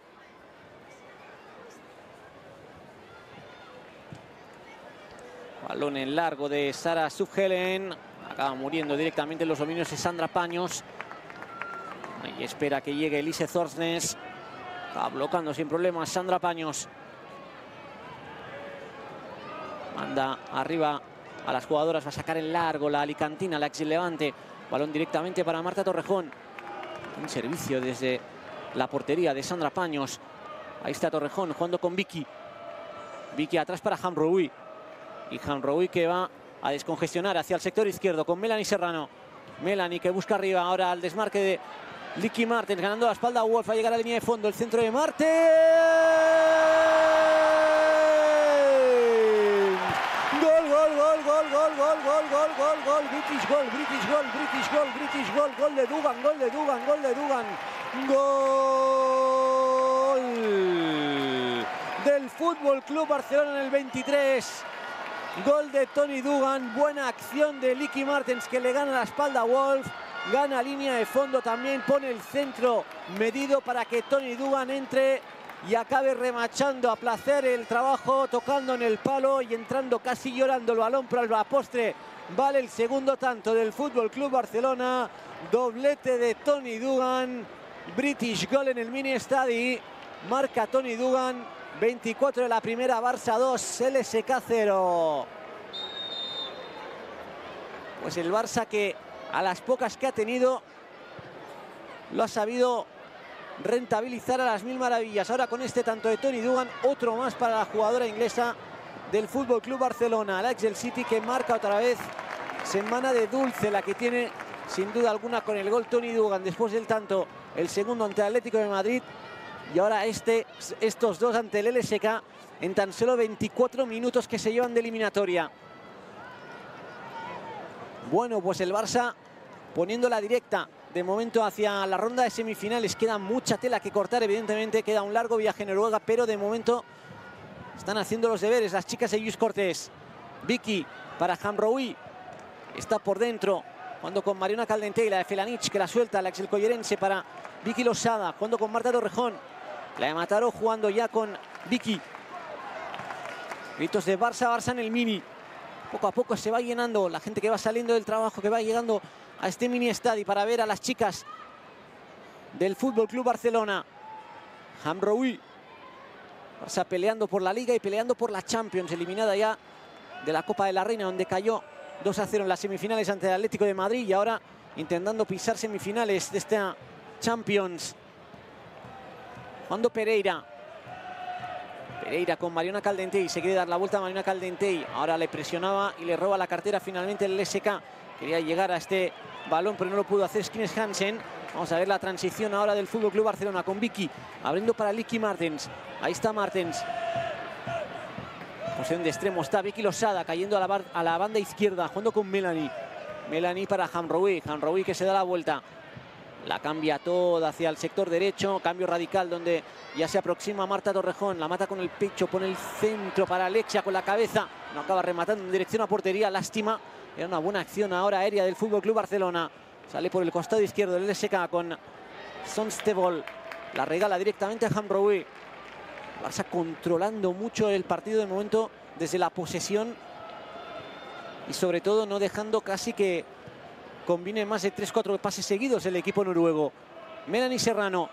Balón en largo de Sara Subhelen. Acaba muriendo directamente en los dominios de Sandra Paños. Ahí espera que llegue Elise Zorsnes. Está bloqueando sin problemas Sandra Paños. Manda arriba a las jugadoras. Va a sacar en largo la Alicantina, la ex Levante. Balón directamente para Marta Torrejón. Un servicio desde la portería de Sandra Paños. Ahí está Torrejón jugando con Vicky. Vicky atrás para Hamroui. Y Hamroui que va a descongestionar hacia el sector izquierdo con Melanie Serrano. Melanie que busca arriba ahora al desmarque de Licky Martens ganando la espalda a Wolf. A llegar a la línea de fondo el centro de Martens. gol, gol, gol, gol, gol, gol, gol, British gol, British gol, British gol, British gol, gol de Dugan, gol de Dugan, gol de Dugan, gol del Fútbol Club Barcelona en el 23. Gol de Tony Dugan, buena acción de Licky Martens que le gana la espalda a Wolf. Gana línea de fondo también, pone el centro medido para que Tony Dugan entre y acabe remachando a placer el trabajo, tocando en el palo y entrando casi llorando el balón, pero al postre vale el segundo tanto del Fútbol Club Barcelona. Doblete de Tony Dugan, British Goal en el mini estadio. Marca Tony Dugan, 24 de la primera, Barça 2, LSK 0. Pues el Barça que a las pocas que ha tenido lo ha sabido rentabilizar a las mil maravillas. Ahora con este tanto de Tony Dugan, otro más para la jugadora inglesa del Fútbol Club Barcelona, Alex del City que marca otra vez semana de dulce la que tiene sin duda alguna con el gol Tony Dugan después del tanto el segundo ante Atlético de Madrid y ahora este, estos dos ante el LSK en tan solo 24 minutos que se llevan de eliminatoria. Bueno, pues el Barça poniendo la directa de momento hacia la ronda de semifinales. Queda mucha tela que cortar, evidentemente. Queda un largo viaje en Noruega, pero de momento están haciendo los deberes las chicas de Luis Cortés. Vicky para Hamroui. Está por dentro. Cuando con Mariona y la de Felanich, que la suelta. La exelcollerense para Vicky Losada. Cuando con Marta Torrejón. La de Mataró jugando ya con Vicky. Gritos de Barça, Barça en el mini. Poco a poco se va llenando la gente que va saliendo del trabajo, que va llegando a este mini estadio para ver a las chicas del Fútbol Club Barcelona. Hamroui. Barça peleando por la Liga y peleando por la Champions, eliminada ya de la Copa de la Reina, donde cayó 2 a 0 en las semifinales ante el Atlético de Madrid y ahora intentando pisar semifinales de esta Champions. Cuando Pereira. Pereira con Mariona Caldentey. Se quiere dar la vuelta a Mariona Caldentey. Ahora le presionaba y le roba la cartera finalmente el SK. Quería llegar a este balón, pero no lo pudo hacer Skines Hansen. Vamos a ver la transición ahora del Fútbol Club Barcelona con Vicky, abriendo para Licky Martens. Ahí está Martens. Posición de extremo está Vicky Losada cayendo a la, a la banda izquierda, jugando con Melanie. Melanie para Hamroui. Hamroui que se da la vuelta. La cambia toda hacia el sector derecho. Cambio radical donde ya se aproxima Marta Torrejón. La mata con el pecho, pone el centro para Alexia con la cabeza. No acaba rematando en dirección a portería. Lástima era una buena acción ahora aérea del Fútbol Club Barcelona. Sale por el costado izquierdo el LSK con Sonstebol. La regala directamente a Hamroui. Barça controlando mucho el partido de momento desde la posesión. Y sobre todo no dejando casi que combine más de 3-4 pases seguidos el equipo noruego. Melanie Serrano.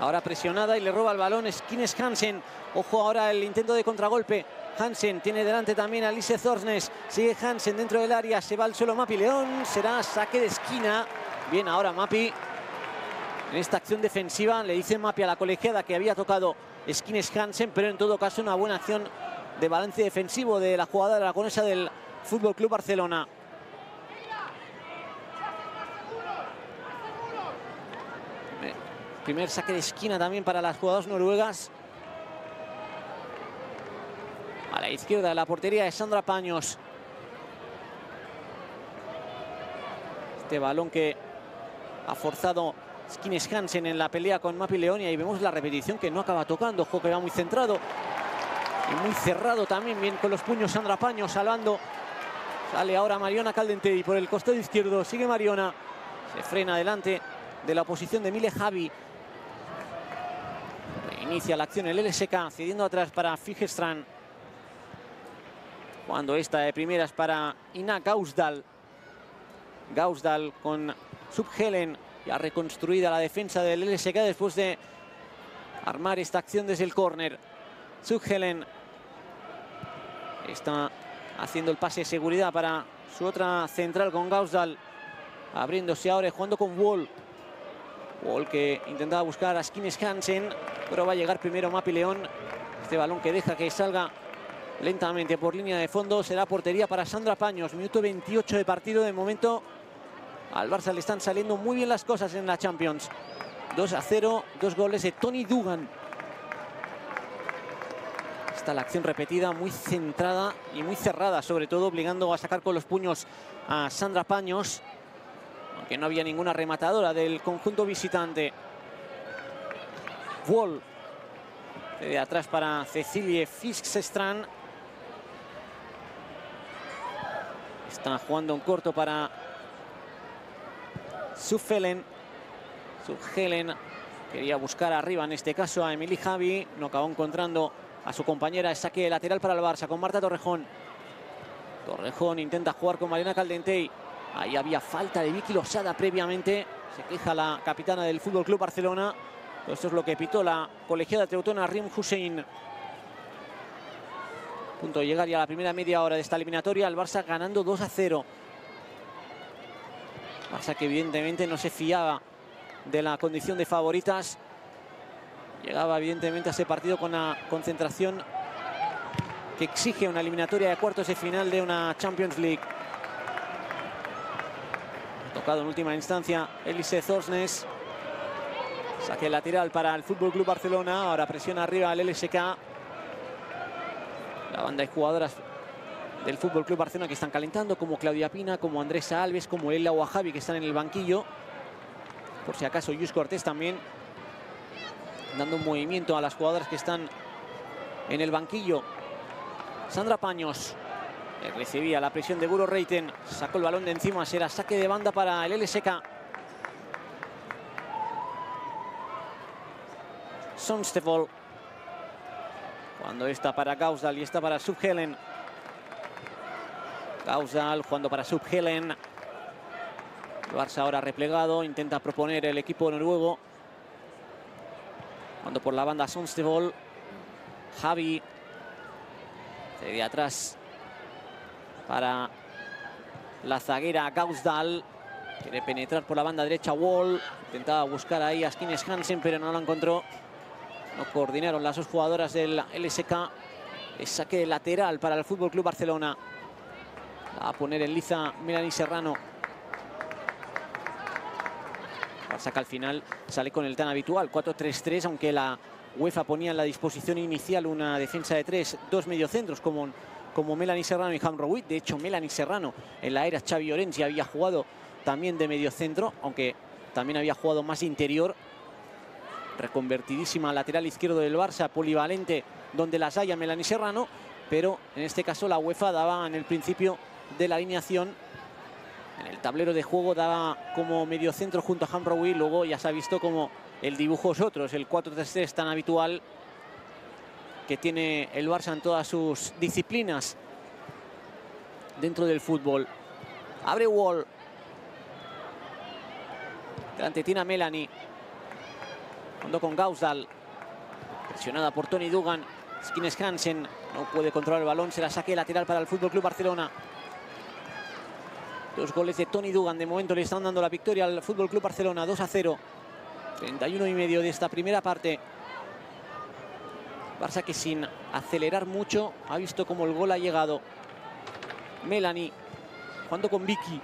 Ahora presionada y le roba el balón Skines Hansen. Ojo ahora el intento de contragolpe Hansen tiene delante también a Lise Zorsnes. Sigue Hansen dentro del área. Se va al suelo Mapi León. Será saque de esquina. Bien ahora Mapi. En esta acción defensiva le dice Mapi a la colegiada que había tocado Skines Hansen. Pero en todo caso una buena acción de balance defensivo de la jugadora aragonesa del Fútbol Club Barcelona. Primer saque de esquina también para las jugadoras noruegas. A la izquierda de la portería de Sandra Paños. Este balón que ha forzado Skines Hansen en la pelea con Mapi Leonia y vemos la repetición que no acaba tocando. Ojo que va muy centrado y muy cerrado también. Bien con los puños Sandra Paños salvando. Sale ahora Mariona Caldentey por el costado izquierdo. Sigue Mariona. Se frena adelante de la oposición de Mile Javi. Inicia la acción el LSK cediendo atrás para Figestrand. Cuando esta de primeras para Ina Gausdal. Gausdal con Subhelen Ya reconstruida la defensa del LSK después de armar esta acción desde el córner. Helen está haciendo el pase de seguridad para su otra central con Gausdal. Abriéndose ahora y jugando con Wall. Wall que intentaba buscar a Skines Hansen, pero va a llegar primero Mapi León. Este balón que deja que salga lentamente por línea de fondo. Será portería para Sandra Paños. Minuto 28 de partido. De momento al Barça le están saliendo muy bien las cosas en la Champions. 2 a 0, dos goles de Tony Dugan. Está la acción repetida, muy centrada y muy cerrada, sobre todo obligando a sacar con los puños a Sandra Paños. Aunque no había ninguna rematadora del conjunto visitante. Wall. De atrás para Cecilie Fiskstrand. Está jugando en corto para Sufelen. Helen quería buscar arriba, en este caso, a Emily Javi. No acabó encontrando a su compañera. Saque lateral para el Barça con Marta Torrejón. Torrejón intenta jugar con Mariana Caldentey. Ahí había falta de Vicky Losada previamente. Se queja la capitana del Fútbol Club Barcelona. Esto es lo que pitó la colegiada teutona Rim Hussein. Punto de llegar ya a la primera media hora de esta eliminatoria. El Barça ganando 2 a 0. Barça que evidentemente no se fiaba de la condición de favoritas. Llegaba evidentemente a ese partido con una concentración que exige una eliminatoria de cuartos de final de una Champions League. Tocado en última instancia Elise Zorsnes. Saque lateral para el Fútbol Club Barcelona. Ahora presiona arriba el LSK. La banda de jugadoras del Fútbol Club Barcelona que están calentando, como Claudia Pina, como Andrés Alves, como Ella Wahabi, que están en el banquillo. Por si acaso, Yus Cortés también dando un movimiento a las jugadoras que están en el banquillo. Sandra Paños recibía la presión de Guro Reiten. Sacó el balón de encima. Será saque de banda para el LSK. Sonstevol. Cuando está para Gausdal y está para Subhelen. Gausdal jugando para Subhelen. Barça ahora replegado, intenta proponer el equipo noruego. Cuando por la banda Sonstebol. Javi. De atrás para la zaguera Gausdal. Quiere penetrar por la banda derecha Wall. Intentaba buscar ahí a Skines Hansen, pero no lo encontró. No coordinaron las dos jugadoras del LSK. El saque lateral para el Fútbol Club Barcelona. Va a poner en liza Melanie Serrano. Saca al final sale con el tan habitual 4-3-3, aunque la UEFA ponía en la disposición inicial una defensa de tres, dos mediocentros como, como Melanie Serrano y Hamrowitt. De hecho, Melanie Serrano en la era Xavi Orenzi había jugado también de mediocentro, aunque también había jugado más interior. Reconvertidísima lateral izquierdo del Barça, polivalente donde las haya Melanie Serrano, pero en este caso la UEFA daba en el principio de la alineación en el tablero de juego daba como medio centro junto a Hamrowi. Luego ya se ha visto como el dibujo es otro. El 4-3-3 tan habitual que tiene el Barça en todas sus disciplinas dentro del fútbol. Abre Wall. Delante tiene a Melanie. Cuando con Gausdal. Presionada por Tony Dugan. Skines Hansen no puede controlar el balón. Se la saque lateral para el Fútbol Club Barcelona. Dos goles de Tony Dugan. De momento le están dando la victoria al Fútbol Club Barcelona. 2 a 0. 31 y medio de esta primera parte. Barça que sin acelerar mucho ha visto cómo el gol ha llegado. Melanie jugando con Vicky.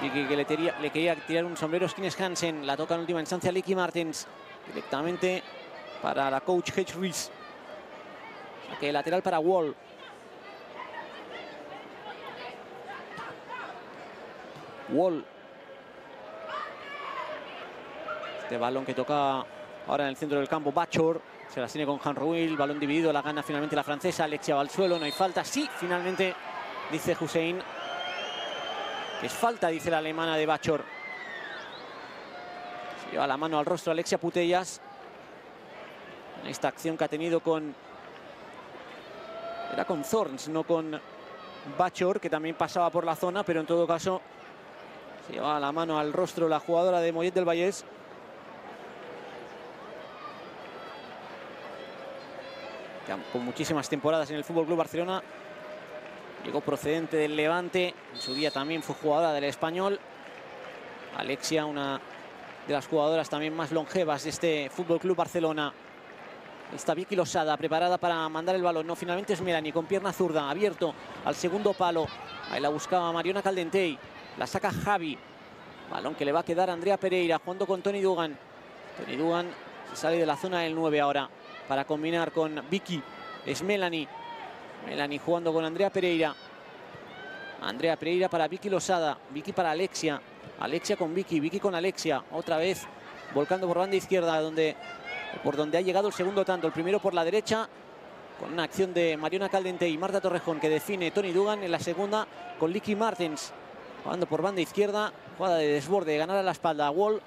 Vicky que le, quería tirar un sombrero Skines Hansen. La toca en última instancia Licky Martens. Directamente para la coach Hedge Ruiz. que lateral para Wall. Wall. Este balón que toca ahora en el centro del campo, Bachor. Se la tiene con Han Ruil, balón dividido, la gana finalmente la francesa. Alexia va al suelo, no hay falta. Sí, finalmente dice Hussein. Es falta, dice la alemana de Bachor. Se lleva la mano al rostro Alexia Putellas. Esta acción que ha tenido con... Era con Zorns, no con Bachor, que también pasaba por la zona, pero en todo caso lleva la mano al rostro la jugadora de Mollet del Vallés. Con muchísimas temporadas en el Fútbol Club Barcelona. Llegó procedente del Levante. En su día también fue jugadora del Español. Alexia, una de las jugadoras también más longevas de este Fútbol Club Barcelona. Está Vicky Losada preparada para mandar el balón. No, finalmente es Melanie con pierna zurda, abierto al segundo palo. Ahí la buscaba Mariona Caldentey. La saca Javi. Balón que le va a quedar Andrea Pereira jugando con Tony Dugan. Tony Dugan se sale de la zona del 9 ahora para combinar con Vicky. Es Melanie. Melanie jugando con Andrea Pereira. Andrea Pereira para Vicky Losada. Vicky para Alexia. Alexia con Vicky. Vicky con Alexia. Otra vez volcando por banda izquierda donde, por donde ha llegado el segundo tanto. El primero por la derecha con una acción de Mariona Caldente y Marta Torrejón que define Tony Dugan en la segunda con Licky Martens jugando por banda izquierda, jugada de desborde, de ganar a la espalda Wall,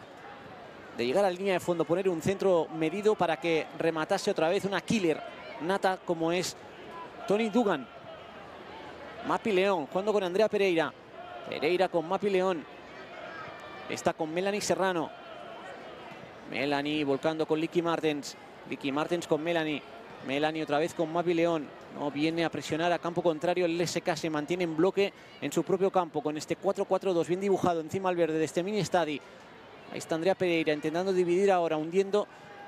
de llegar a la línea de fondo, poner un centro medido para que rematase otra vez una killer nata como es Tony Dugan. Mapi León jugando con Andrea Pereira. Pereira con Mapi León. Está con Melanie Serrano. Melanie volcando con Licky Martens. Licky Martens con Melanie. Melanie otra vez con Mavi León. No viene a presionar a campo contrario. El LSK se mantiene en bloque en su propio campo con este 4-4-2 bien dibujado encima al verde de este mini estadio. Ahí está Andrea Pereira intentando dividir ahora, hundiendo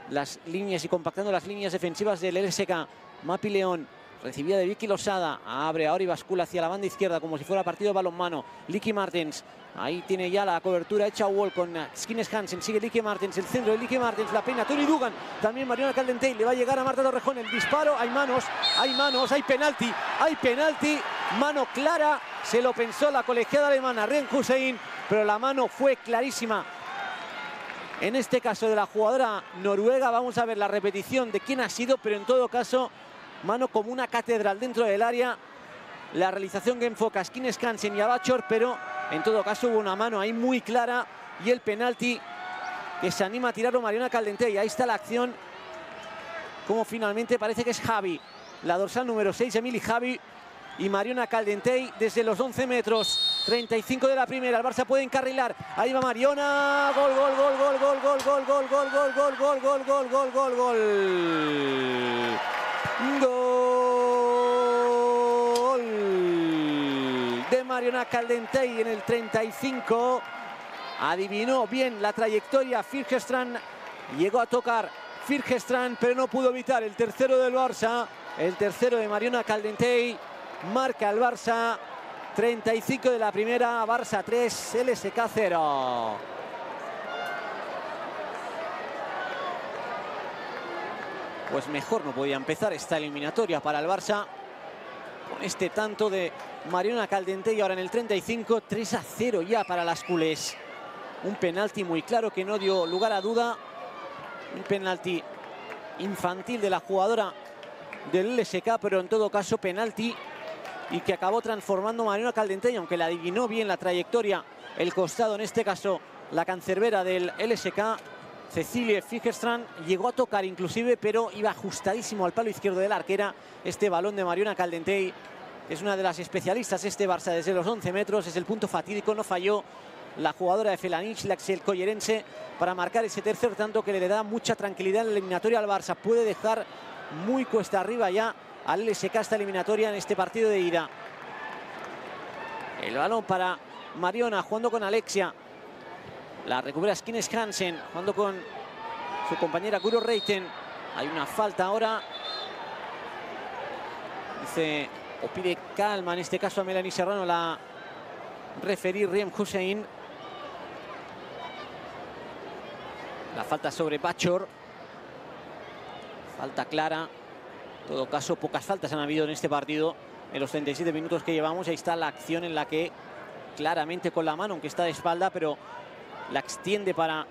las líneas y compactando las líneas defensivas del LSK. Mapi León recibida de Vicky Losada. Abre ahora y bascula hacia la banda izquierda como si fuera partido balonmano. Licky Martens Ahí tiene ya la cobertura hecha Wall con Skines Hansen. Sigue Lique Martens, el centro de Lique Martens, la pena Tony Dugan. También Mariona Caldentey. Le va a llegar a Marta Torrejón el disparo. Hay manos, hay manos, hay penalti, hay penalti. Mano clara. Se lo pensó la colegiada alemana Ren Hussein, pero la mano fue clarísima. En este caso de la jugadora noruega, vamos a ver la repetición de quién ha sido, pero en todo caso, mano como una catedral dentro del área. La realización que enfoca Skines Hansen y Abachor, pero en todo caso hubo una mano ahí muy clara y el penalti que se anima a tirarlo Mariona Caldentey. Ahí está la acción. Como finalmente parece que es Javi. La dorsal número 6, Emily Javi. Y Mariona Caldentey desde los 11 metros. 35 de la primera. El Barça puede encarrilar. Ahí va Mariona. Gol, gol, gol, gol, gol, gol, gol, gol, gol, gol, gol, gol, gol, gol, gol, gol, gol. Mariona Caldentey en el 35. Adivinó bien la trayectoria Firgestrand. Llegó a tocar Firgestrand, pero no pudo evitar el tercero del Barça. El tercero de Mariona Caldentey. Marca el Barça. 35 de la primera, Barça 3, LSK 0. Pues mejor no podía empezar esta eliminatoria para el Barça con este tanto de Mariona Caldente y ahora en el 35, 3 a 0 ya para las culés. Un penalti muy claro que no dio lugar a duda. Un penalti infantil de la jugadora del LSK, pero en todo caso penalti y que acabó transformando Mariona Caldente, aunque la adivinó bien la trayectoria, el costado, en este caso la cancerbera del LSK, Cecilie Figerstrand llegó a tocar inclusive, pero iba ajustadísimo al palo izquierdo de la arquera este balón de Mariona Caldentey. Es una de las especialistas este Barça desde los 11 metros, es el punto fatídico, no falló la jugadora de Felanich, la Axel Collerense, para marcar ese tercer tanto que le da mucha tranquilidad en la eliminatoria al Barça. Puede dejar muy cuesta arriba ya al LSK esta eliminatoria en este partido de ida. El balón para Mariona jugando con Alexia. La recupera Skines Hansen, jugando con su compañera Guro Reiten. Hay una falta ahora. Dice, o pide calma en este caso a Melanie Serrano, la referir Riem Hussein. La falta sobre Bachor. Falta clara. En todo caso, pocas faltas han habido en este partido en los 37 minutos que llevamos. Ahí está la acción en la que claramente con la mano, aunque está de espalda, pero la extiende para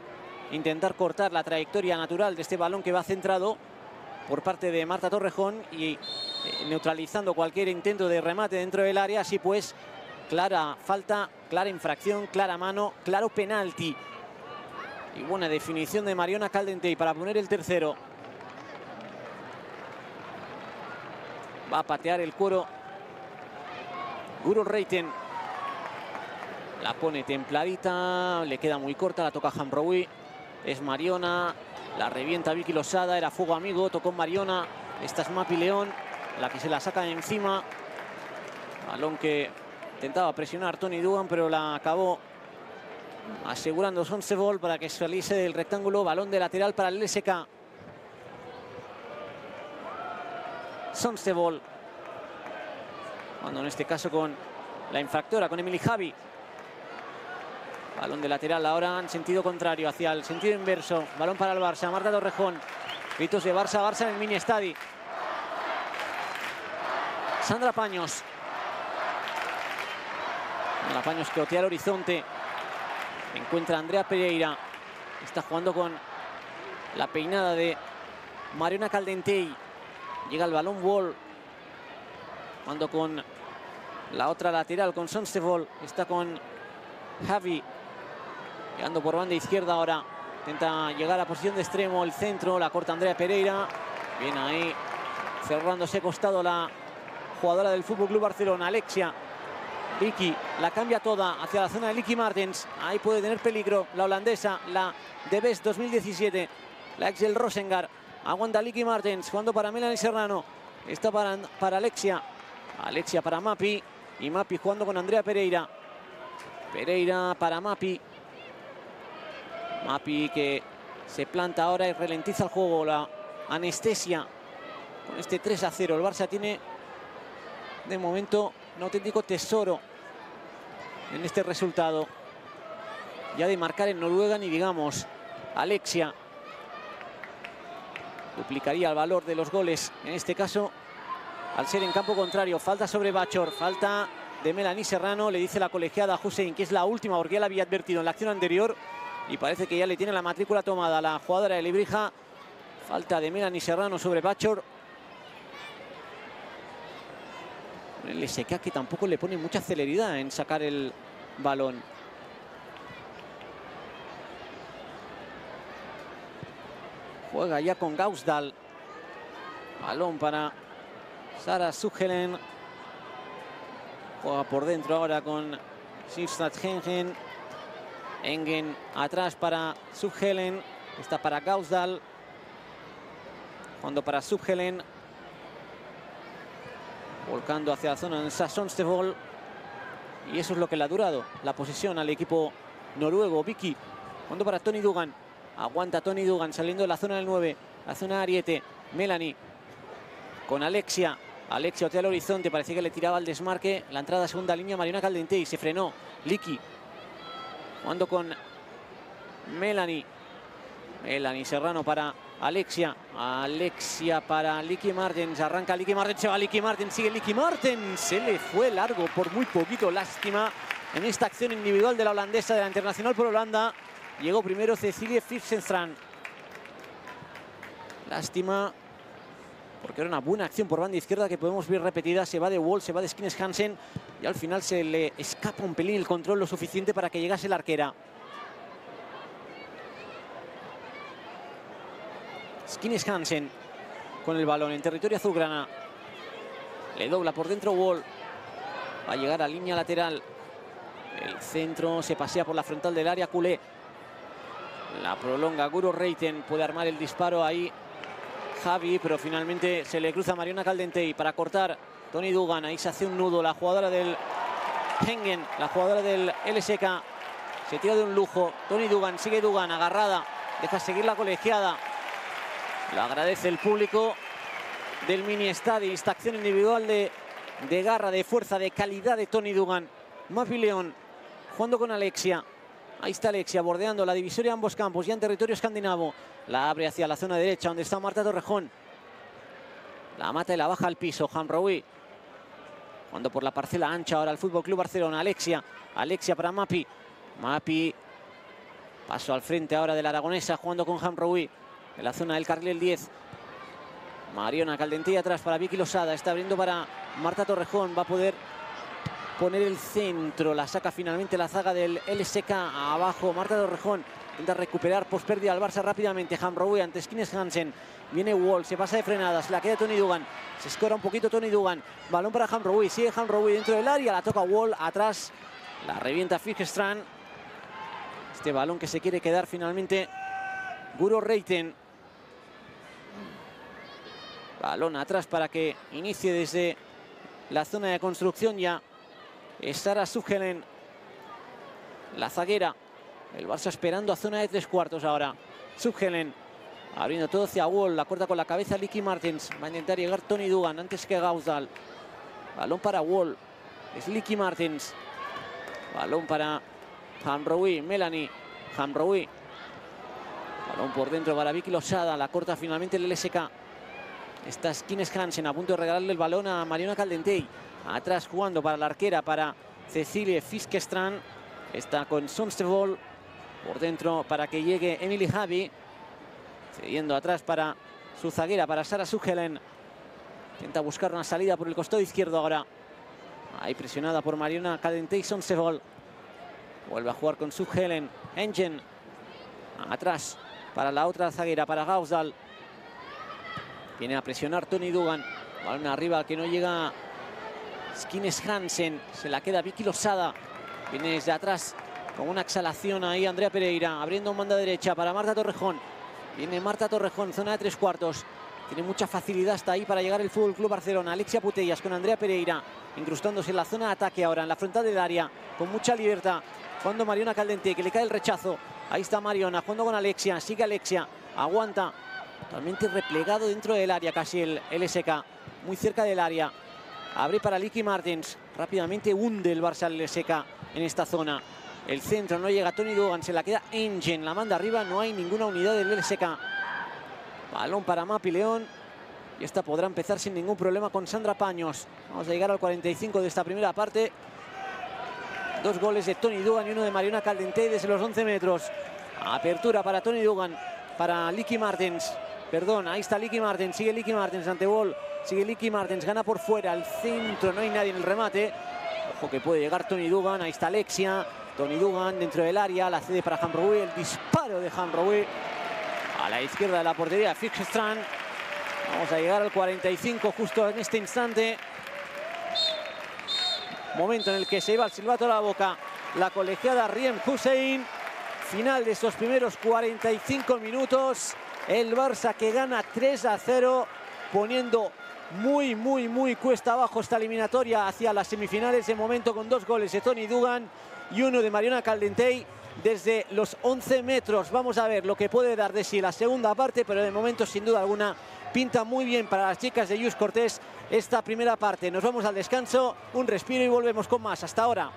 intentar cortar la trayectoria natural de este balón que va centrado por parte de Marta Torrejón y eh, neutralizando cualquier intento de remate dentro del área. Así pues, clara falta, clara infracción, clara mano, claro penalti. Y buena definición de Mariona Caldentey para poner el tercero. Va a patear el cuero Guru Reiten La pone templadita, le queda muy corta, la toca Hamroui. Es Mariona, la revienta Vicky Losada, era fuego amigo, tocó Mariona. Esta es Mapi León, la que se la saca de encima. Balón que intentaba presionar Tony Dugan, pero la acabó asegurando Sonsebol para que saliese del rectángulo. Balón de lateral para el LSK. Sonsebol. Cuando en este caso con la infractora, con Emily Javi. Balón de lateral ahora en sentido contrario, hacia el sentido inverso. Balón para el Barça, Marta Torrejón. Gritos de Barça, Barça en el mini estadio. Sandra Paños. Sandra Paños que otea el horizonte. Encuentra a Andrea Pereira. Está jugando con la peinada de Mariona Caldentey. Llega el balón Wall. Jugando con la otra lateral, con Sonstevol. Está con Javi. Llegando por banda izquierda ahora. Intenta llegar a posición de extremo, el centro, la corta Andrea Pereira. Bien ahí, cerrándose costado la jugadora del Fútbol Club Barcelona, Alexia. Vicky la cambia toda hacia la zona de Licky Martens. Ahí puede tener peligro la holandesa, la de Best 2017, la ex del Rosengar. Aguanta Licky Martens, jugando para Melanie Serrano. Está para, para Alexia. Alexia para Mapi. Y Mapi jugando con Andrea Pereira. Pereira para Mapi. Mapi que se planta ahora y ralentiza el juego. La anestesia con este 3 a 0. El Barça tiene de momento un auténtico tesoro en este resultado. Ya de marcar en Noruega ni digamos Alexia duplicaría el valor de los goles. En este caso, al ser en campo contrario, falta sobre Bachor, falta de Melanie Serrano, le dice la colegiada a Hussein que es la última porque ya la había advertido en la acción anterior y parece que ya le tiene la matrícula tomada la jugadora de Librija. Falta de Melanie Serrano sobre Bachor. El SK que tampoco le pone mucha celeridad en sacar el balón. Juega ya con Gausdal. Balón para Sara Sugelen. Juega por dentro ahora con Sifstad Hengen. Engen atrás para Subhelen. Está para Gausdal. Jugando para Subhelen. Volcando hacia la zona de Sassonstevol. Y eso es lo que le ha durado. La posición al equipo noruego. Vicky. Jugando para Tony Dugan. Aguanta Tony Dugan saliendo de la zona del 9. La zona de Ariete. Melanie. Con Alexia. Alexia otea el horizonte. Parecía que le tiraba el desmarque. La entrada a segunda línea. Mariana Caldentey. Se frenó. Liki Jugando con Melanie. Melanie Serrano para Alexia. Alexia para Licky Martens. Arranca Licky Martens. Se va Licky Martens. Sigue Licky Martens. Se le fue largo por muy poquito. Lástima en esta acción individual de la holandesa de la Internacional por Holanda. Llegó primero Cecilie Fifsenstrand. Lástima porque era una buena acción por banda izquierda que podemos ver repetida. Se va de Wall, se va de Skines Hansen y al final se le escapa un pelín el control lo suficiente para que llegase la arquera. Skines Hansen con el balón en territorio azulgrana. Le dobla por dentro Wall. Va a llegar a línea lateral. El centro se pasea por la frontal del área. Culé. La prolonga Guru Reiten. Puede armar el disparo ahí Javi, pero finalmente se le cruza Mariona Caldentey para cortar Tony Dugan. Ahí se hace un nudo la jugadora del Hengen, la jugadora del LSK. Se tira de un lujo. Tony Dugan, sigue Dugan, agarrada. Deja seguir la colegiada. Lo agradece el público del mini estadio. Esta acción individual de, de garra, de fuerza, de calidad de Tony Dugan. Mafi León jugando con Alexia. Ahí está Alexia bordeando la divisoria ambos campos, ya en territorio escandinavo. La abre hacia la zona derecha, donde está Marta Torrejón. La mata y la baja al piso, Hamroui. Cuando por la parcela ancha ahora el Fútbol Club Barcelona. Alexia, Alexia para Mapi. Mapi, paso al frente ahora de la aragonesa, jugando con Hamroui. En la zona del carril 10. Mariona Caldentilla atrás para Vicky Losada. Está abriendo para Marta Torrejón. Va a poder poner el centro. La saca finalmente la zaga del LSK abajo. Marta Torrejón intenta recuperar post pérdida al Barça rápidamente. Hamroui ante Skines Hansen. Viene Wall, se pasa de frenadas, la queda Tony Dugan. Se escora un poquito Tony Dugan. Balón para Hamroui, sigue Hamroui dentro del área, la toca Wall atrás. La revienta Fijstrand. Este balón que se quiere quedar finalmente Guro Reiten. Balón atrás para que inicie desde la zona de construcción ya. Sara Sugelen, la zaguera. El Barça esperando a zona de tres cuartos ahora. Sugelen abriendo todo hacia Wall. La corta con la cabeza Licky Martins. Va a intentar llegar Tony Dugan antes que Gauzdal. Balón para Wall. Es Licky Martins. Balón para Hamroui, Melanie. Hamroui. Balón por dentro para Vicky Losada. La corta finalmente el LSK. Está Skines Hansen a punto de regalarle el balón a Mariona Caldentey. Atrás jugando para la arquera, para Cecilie Fiskestrand. Está con Sonstebol. Por dentro para que llegue Emily Javi. Cediendo atrás para su zaguera, para Sara Sugelen. Intenta buscar una salida por el costado izquierdo ahora. Ahí presionada por Mariona Caldentey Sonstebol. Vuelve a jugar con Sugelen. Engen. Atrás para la otra zaguera, para Gauzdal. Viene a presionar Tony Dugan. Balón arriba que no llega Skines Hansen. Se la queda Vicky Losada. Viene desde atrás con una exhalación ahí Andrea Pereira. Abriendo un manda derecha para Marta Torrejón. Viene Marta Torrejón, zona de tres cuartos. Tiene mucha facilidad hasta ahí para llegar el Fútbol Club Barcelona. Alexia Putellas con Andrea Pereira. Incrustándose en la zona de ataque ahora, en la frontal del área. Con mucha libertad. Cuando Mariona Caldente, que le cae el rechazo. Ahí está Mariona, jugando con Alexia. Sigue Alexia. Aguanta. Totalmente replegado dentro del área casi el LSK. Muy cerca del área. Abre para Licky Martins. Rápidamente hunde el Barça al LSK en esta zona. El centro no llega Tony Dugan. Se la queda Engen. La manda arriba. No hay ninguna unidad del LSK. Balón para Mapi León. Y esta podrá empezar sin ningún problema con Sandra Paños. Vamos a llegar al 45 de esta primera parte. Dos goles de Tony Dugan y uno de Mariona Caldentey desde los 11 metros. Apertura para Tony Dugan, para Licky Martins. Perdón, ahí está Licky Martins, sigue Licky Martins ante Ball. Sigue Licky Martins, gana por fuera, al centro, no hay nadie en el remate. Ojo que puede llegar Tony Dugan, ahí está Alexia. Tony Dugan dentro del área, la cede para Hamroui, el disparo de Hamroui. A la izquierda de la portería, Fixstrand. Vamos a llegar al 45 justo en este instante. Momento en el que se lleva el silbato a la boca la colegiada Riem Hussein. Final de estos primeros 45 minutos. El Barça que gana 3 a 0, poniendo muy, muy, muy cuesta abajo esta eliminatoria hacia las semifinales. De momento con dos goles de Tony Dugan y uno de Mariona Caldentey desde los 11 metros. Vamos a ver lo que puede dar de sí la segunda parte, pero de momento, sin duda alguna, pinta muy bien para las chicas de Yus Cortés esta primera parte. Nos vamos al descanso, un respiro y volvemos con más. Hasta ahora.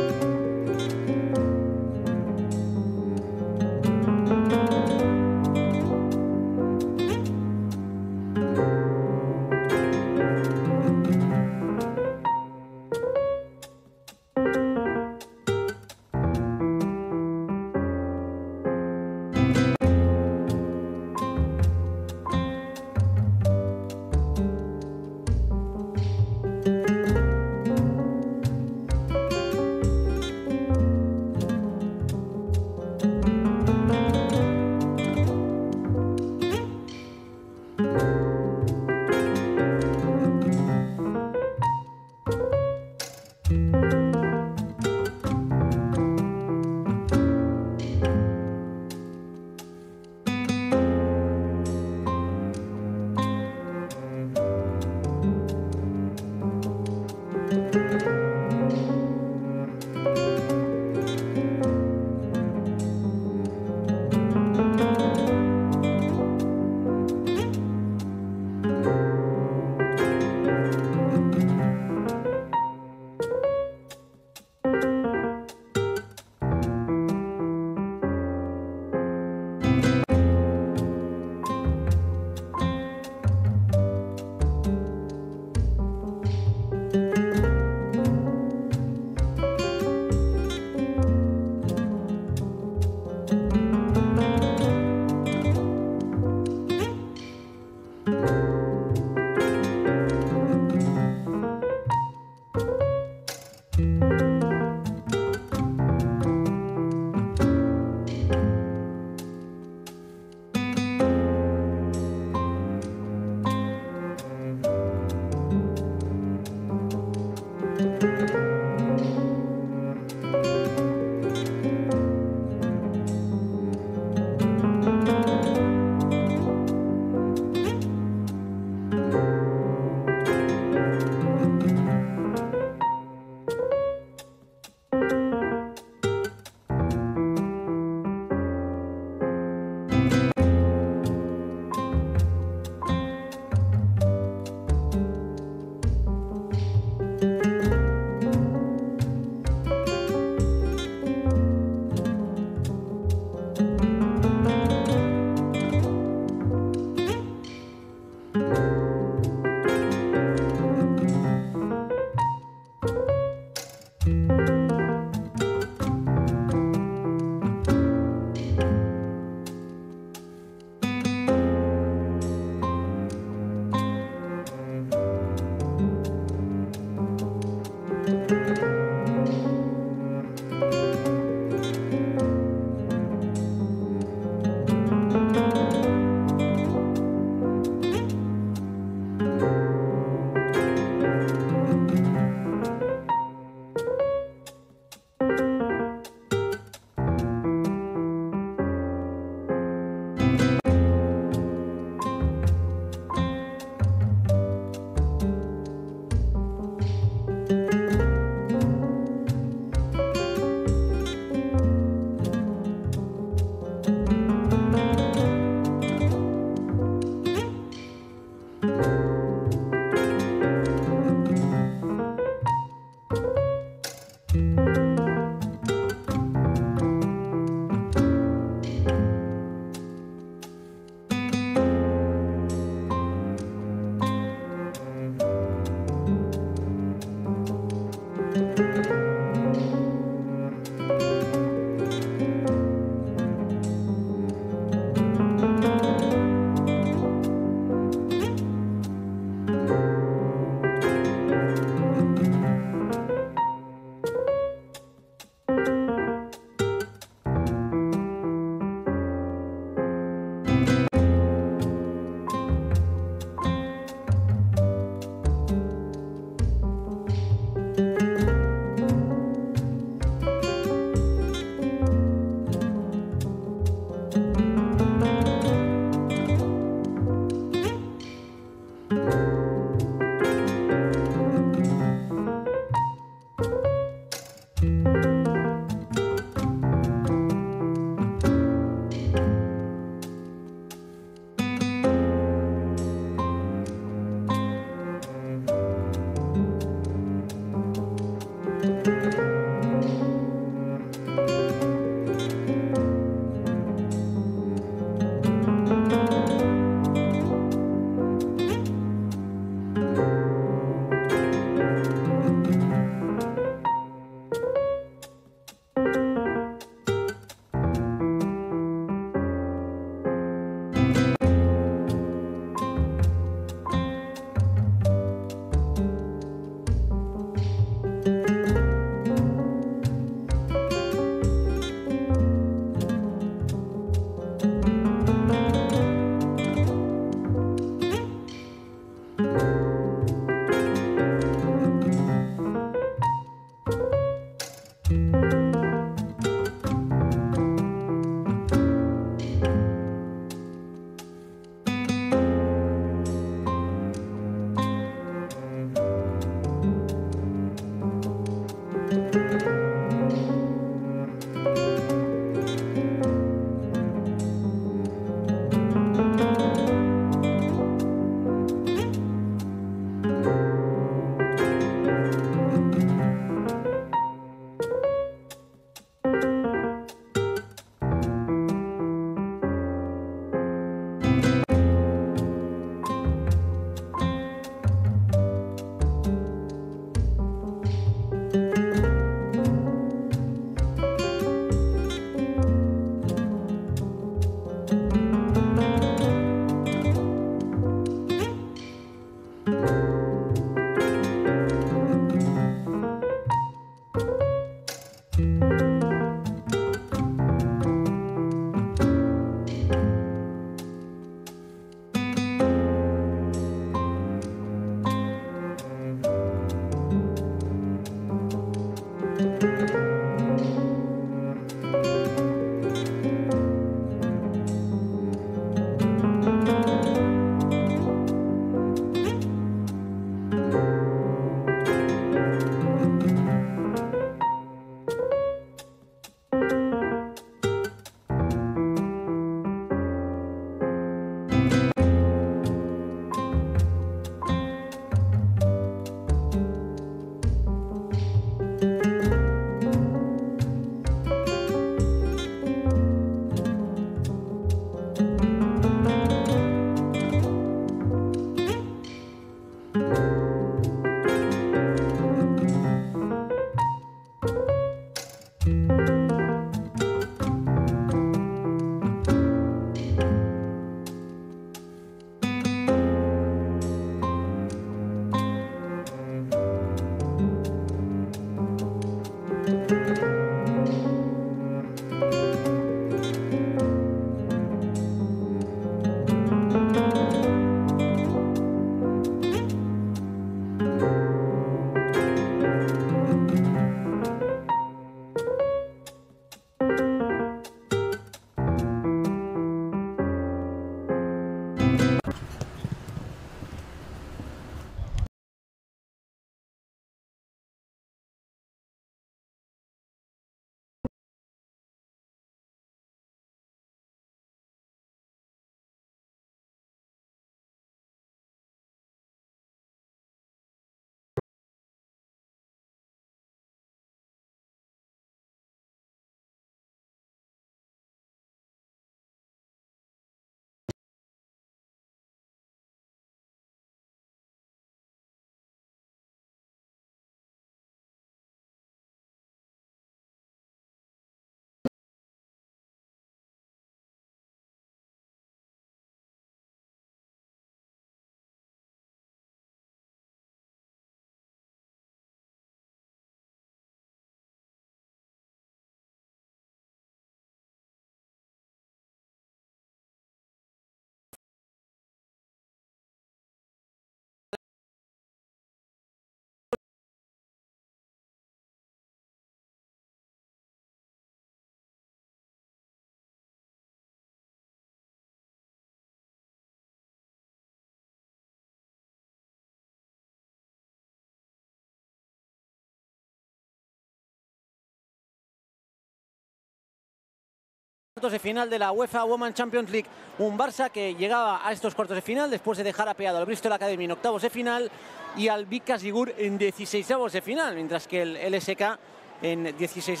Cuartos de final de la UEFA Women's Champions League. Un Barça que llegaba a estos cuartos de final después de dejar apeado al Bristol Academy en octavos de final y al Vika Sigur en 16 de final, mientras que el LSK en 16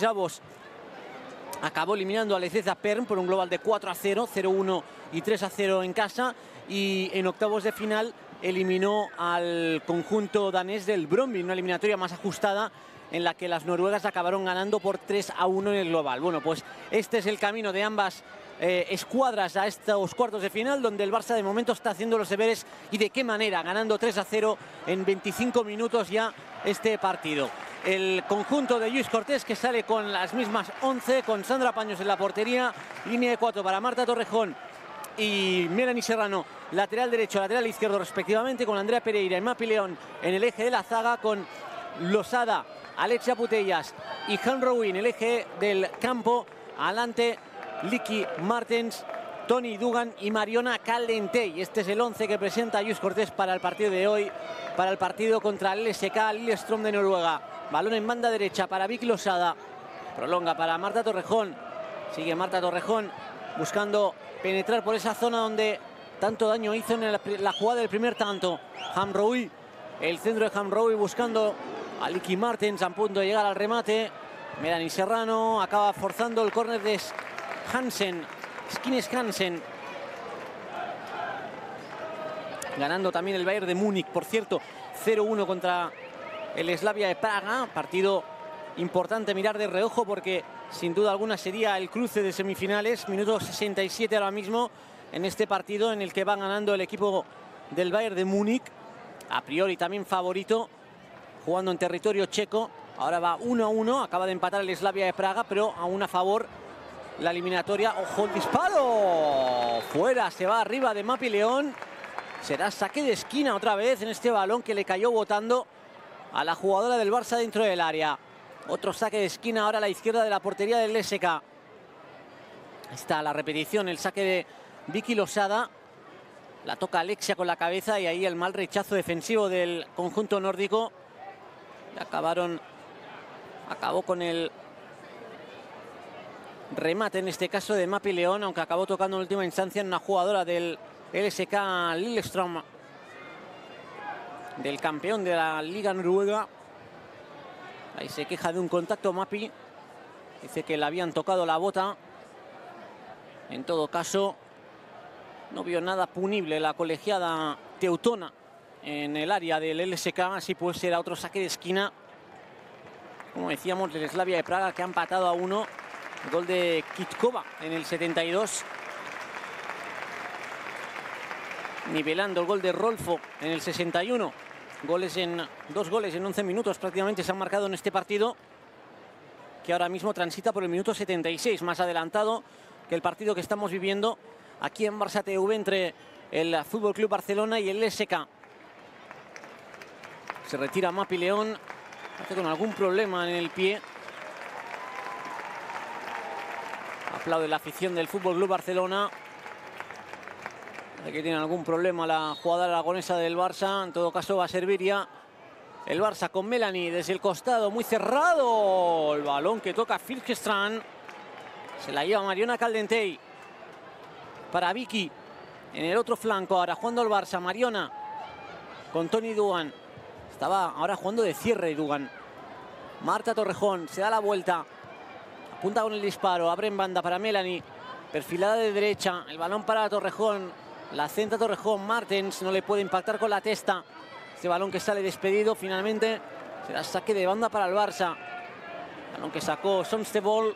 acabó eliminando al Eceza Perm por un global de 4 a 0, 0-1 y 3 a 0 en casa y en octavos de final eliminó al conjunto danés del Bromby, una eliminatoria más ajustada en la que las noruegas acabaron ganando por 3 a 1 en el global. Bueno, pues este es el camino de ambas eh, escuadras a estos cuartos de final, donde el Barça de momento está haciendo los deberes y de qué manera, ganando 3 a 0 en 25 minutos ya este partido. El conjunto de Luis Cortés que sale con las mismas 11, con Sandra Paños en la portería, línea de 4 para Marta Torrejón y Melanie Serrano, lateral derecho, lateral izquierdo respectivamente, con Andrea Pereira y Mapi León en el eje de la zaga, con Losada Alexia Putellas y Han Rowin, el eje del campo. Adelante, Licky Martens, Tony Dugan y Mariona Caldentey. Este es el 11 que presenta Luis Cortés para el partido de hoy, para el partido contra el LSK Lillestrøm de Noruega. Balón en banda derecha para Vicky Losada. Prolonga para Marta Torrejón. Sigue Marta Torrejón buscando penetrar por esa zona donde tanto daño hizo en la, jugada del primer tanto. Hamroui, el centro de Hamroui buscando Aliki Martens a punto de llegar al remate. Melanie Serrano acaba forzando el córner de Hansen. Skines Hansen. Ganando también el Bayern de Múnich, por cierto, 0-1 contra el Slavia de Praga. Partido importante mirar de reojo porque sin duda alguna sería el cruce de semifinales. Minuto 67 ahora mismo en este partido en el que va ganando el equipo del Bayern de Múnich. A priori también favorito jugando en territorio checo. Ahora va 1 a 1, acaba de empatar el Slavia de Praga, pero aún a favor la eliminatoria. ¡Ojo el disparo! Fuera, se va arriba de Mapi León. Será saque de esquina otra vez en este balón que le cayó botando a la jugadora del Barça dentro del área. Otro saque de esquina ahora a la izquierda de la portería del SK. Está la repetición, el saque de Vicky Losada. La toca Alexia con la cabeza y ahí el mal rechazo defensivo del conjunto nórdico acabaron, acabó con el remate en este caso de Mapi León, aunque acabó tocando en última instancia en una jugadora del LSK Lillestrøm, del campeón de la Liga Noruega. Ahí se queja de un contacto Mapi. Dice que le habían tocado la bota. En todo caso, no vio nada punible la colegiada teutona en el área del LSK. Así pues será otro saque de esquina. Como decíamos, el Slavia de Praga que ha empatado a uno. gol de Kitkova en el 72. Nivelando el gol de Rolfo en el 61. Goles en, dos goles en 11 minutos prácticamente se han marcado en este partido. Que ahora mismo transita por el minuto 76. Más adelantado que el partido que estamos viviendo aquí en Barça TV entre el Fútbol Club Barcelona y el LSK. Se retira Mapi León. con algún problema en el pie. Aplaude la afición del Fútbol Club Barcelona. Aquí tiene algún problema la jugadora aragonesa del Barça. En todo caso va a servir ya el Barça con Melanie desde el costado. Muy cerrado. El balón que toca Filkstrand. Se la lleva Mariona Caldentey. Para Vicky. En el otro flanco. Ahora jugando el Barça. Mariona con Tony Duan. Estaba ahora jugando de cierre Dugan. Marta Torrejón se da la vuelta. Apunta con el disparo. Abre en banda para Melanie. Perfilada de derecha. El balón para Torrejón. La centra Torrejón. Martens no le puede impactar con la testa. Este balón que sale despedido. Finalmente será saque de banda para el Barça. Balón que sacó Sonstebol.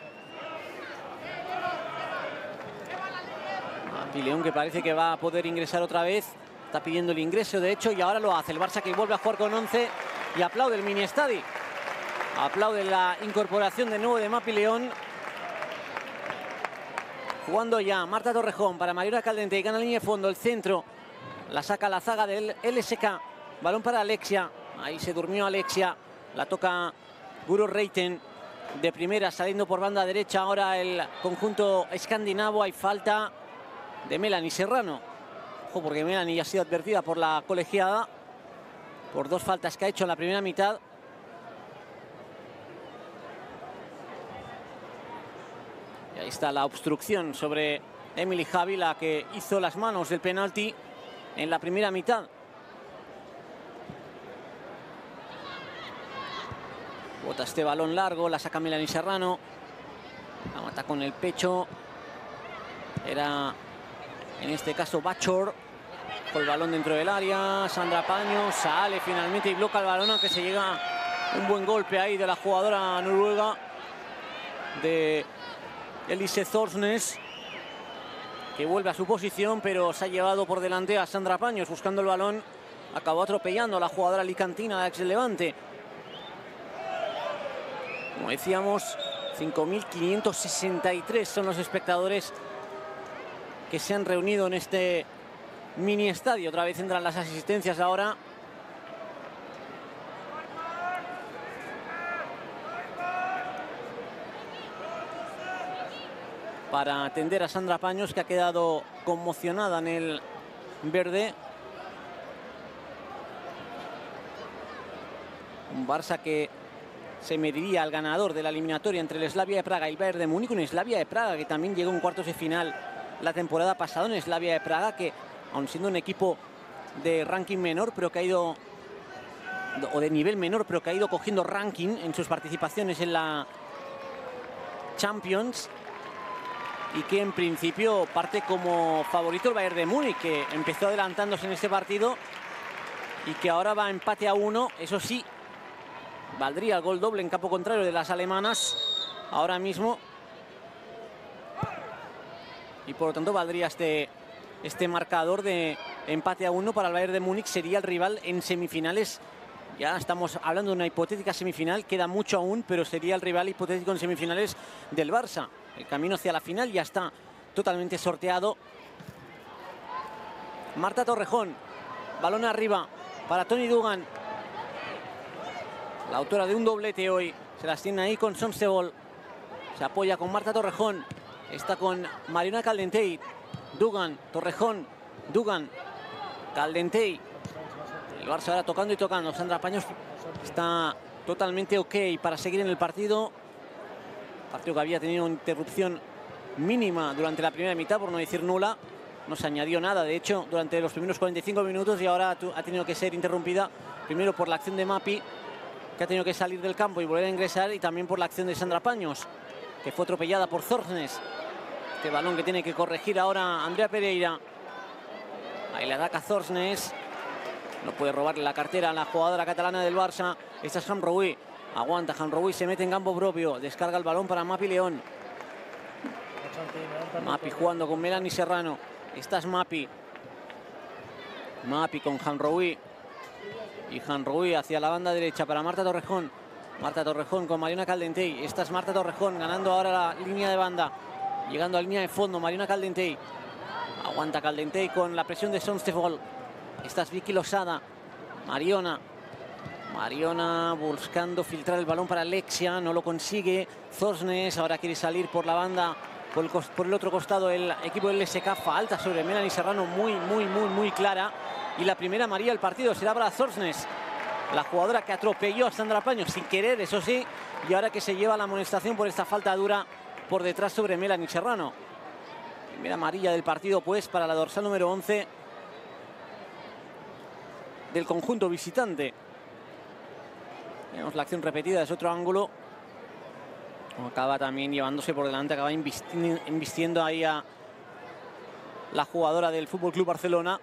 León que parece que va a poder ingresar otra vez. Está pidiendo el ingreso, de hecho, y ahora lo hace. El Barça que vuelve a jugar con 11 y aplaude el mini estadio. Aplaude la incorporación de nuevo de Mapi León. Jugando ya Marta Torrejón para Mariona Caldente. Gana línea de fondo, el centro. La saca la zaga del LSK. Balón para Alexia. Ahí se durmió Alexia. La toca Guru Reiten de primera saliendo por banda derecha. Ahora el conjunto escandinavo. Hay falta de Melanie Serrano porque Melanie ha sido advertida por la colegiada por dos faltas que ha hecho en la primera mitad. Ahí está la obstrucción sobre Emily Javi, la que hizo las manos del penalti en la primera mitad. Bota este balón largo, la saca Melanie Serrano. La mata con el pecho. Era, en este caso, Bachor. Con el balón dentro del área. Sandra Paño sale finalmente y bloca el balón, aunque se llega un buen golpe ahí de la jugadora noruega de Elise Thorsnes que vuelve a su posición, pero se ha llevado por delante a Sandra Paños buscando el balón. Acabó atropellando a la jugadora alicantina de ex Levante. Como decíamos, 5.563 son los espectadores que se han reunido en este mini estadio. Otra vez entran las asistencias ahora. para atender a Sandra Paños, que ha quedado conmocionada en el verde. Un Barça que se mediría al ganador de la eliminatoria entre el Slavia de Praga y el Bayern de Múnich. Un Slavia de Praga que también llegó en cuartos de final la temporada pasada. Un Slavia de Praga que, aun siendo un equipo de ranking menor, pero que ha ido o de nivel menor, pero que ha ido cogiendo ranking en sus participaciones en la Champions, y que en principio parte como favorito el Bayern de Múnich, que empezó adelantándose en este partido y que ahora va a empate a uno. Eso sí, valdría el gol doble en campo contrario de las alemanas ahora mismo. Y por lo tanto valdría este, este marcador de empate a uno para el Bayern de Múnich. Sería el rival en semifinales. Ya estamos hablando de una hipotética semifinal, queda mucho aún, pero sería el rival hipotético en semifinales del Barça. El camino hacia la final ya está totalmente sorteado. Marta Torrejón. Balón arriba para Tony Dugan. La autora de un doblete hoy. Se las tiene ahí con Somsebol. Se apoya con Marta Torrejón. Está con Mariona Caldentey. Dugan, Torrejón, Dugan, Caldentey. El Barça ahora tocando y tocando. Sandra Paños está totalmente ok para seguir en el partido. Partido que había tenido una interrupción mínima durante la primera mitad, por no decir nula. No se añadió nada, de hecho, durante los primeros 45 minutos y ahora ha tenido que ser interrumpida primero por la acción de Mapi, que ha tenido que salir del campo y volver a ingresar, y también por la acción de Sandra Paños, que fue atropellada por Zorsnes. Este balón que tiene que corregir ahora Andrea Pereira. Ahí le ataca Zorsnes. No puede robarle la cartera a la jugadora catalana del Barça. Esta es Hamroui. Aguanta Hanroui, se mete en campo propio. Descarga el balón para Mapi León. Mapi jugando con Melanie Serrano. Esta es Mapi. Mapi con Hanroui. Y Hanroui hacia la banda derecha para Marta Torrejón. Marta Torrejón con Mariona Caldentey. Esta es Marta Torrejón ganando ahora la línea de banda. Llegando a línea de fondo, Mariona Caldentey. Aguanta Caldentey con la presión de Sonstefol. Esta es Vicky Losada. Mariona Mariona buscando filtrar el balón para Alexia, no lo consigue. Zosnes ahora quiere salir por la banda, por el, otro costado el equipo del SK. Falta sobre Melanie Serrano muy, muy, muy, muy clara. Y la primera María del partido será para Zosnes, la jugadora que atropelló a Sandra Paño sin querer, eso sí. Y ahora que se lleva la amonestación por esta falta dura por detrás sobre Melanie Serrano. Primera amarilla del partido pues para la dorsal número 11 del conjunto visitante. Vemos la acción repetida desde otro ángulo. Acaba también llevándose por delante, acaba invistiendo ahí a la jugadora del Fútbol Club Barcelona.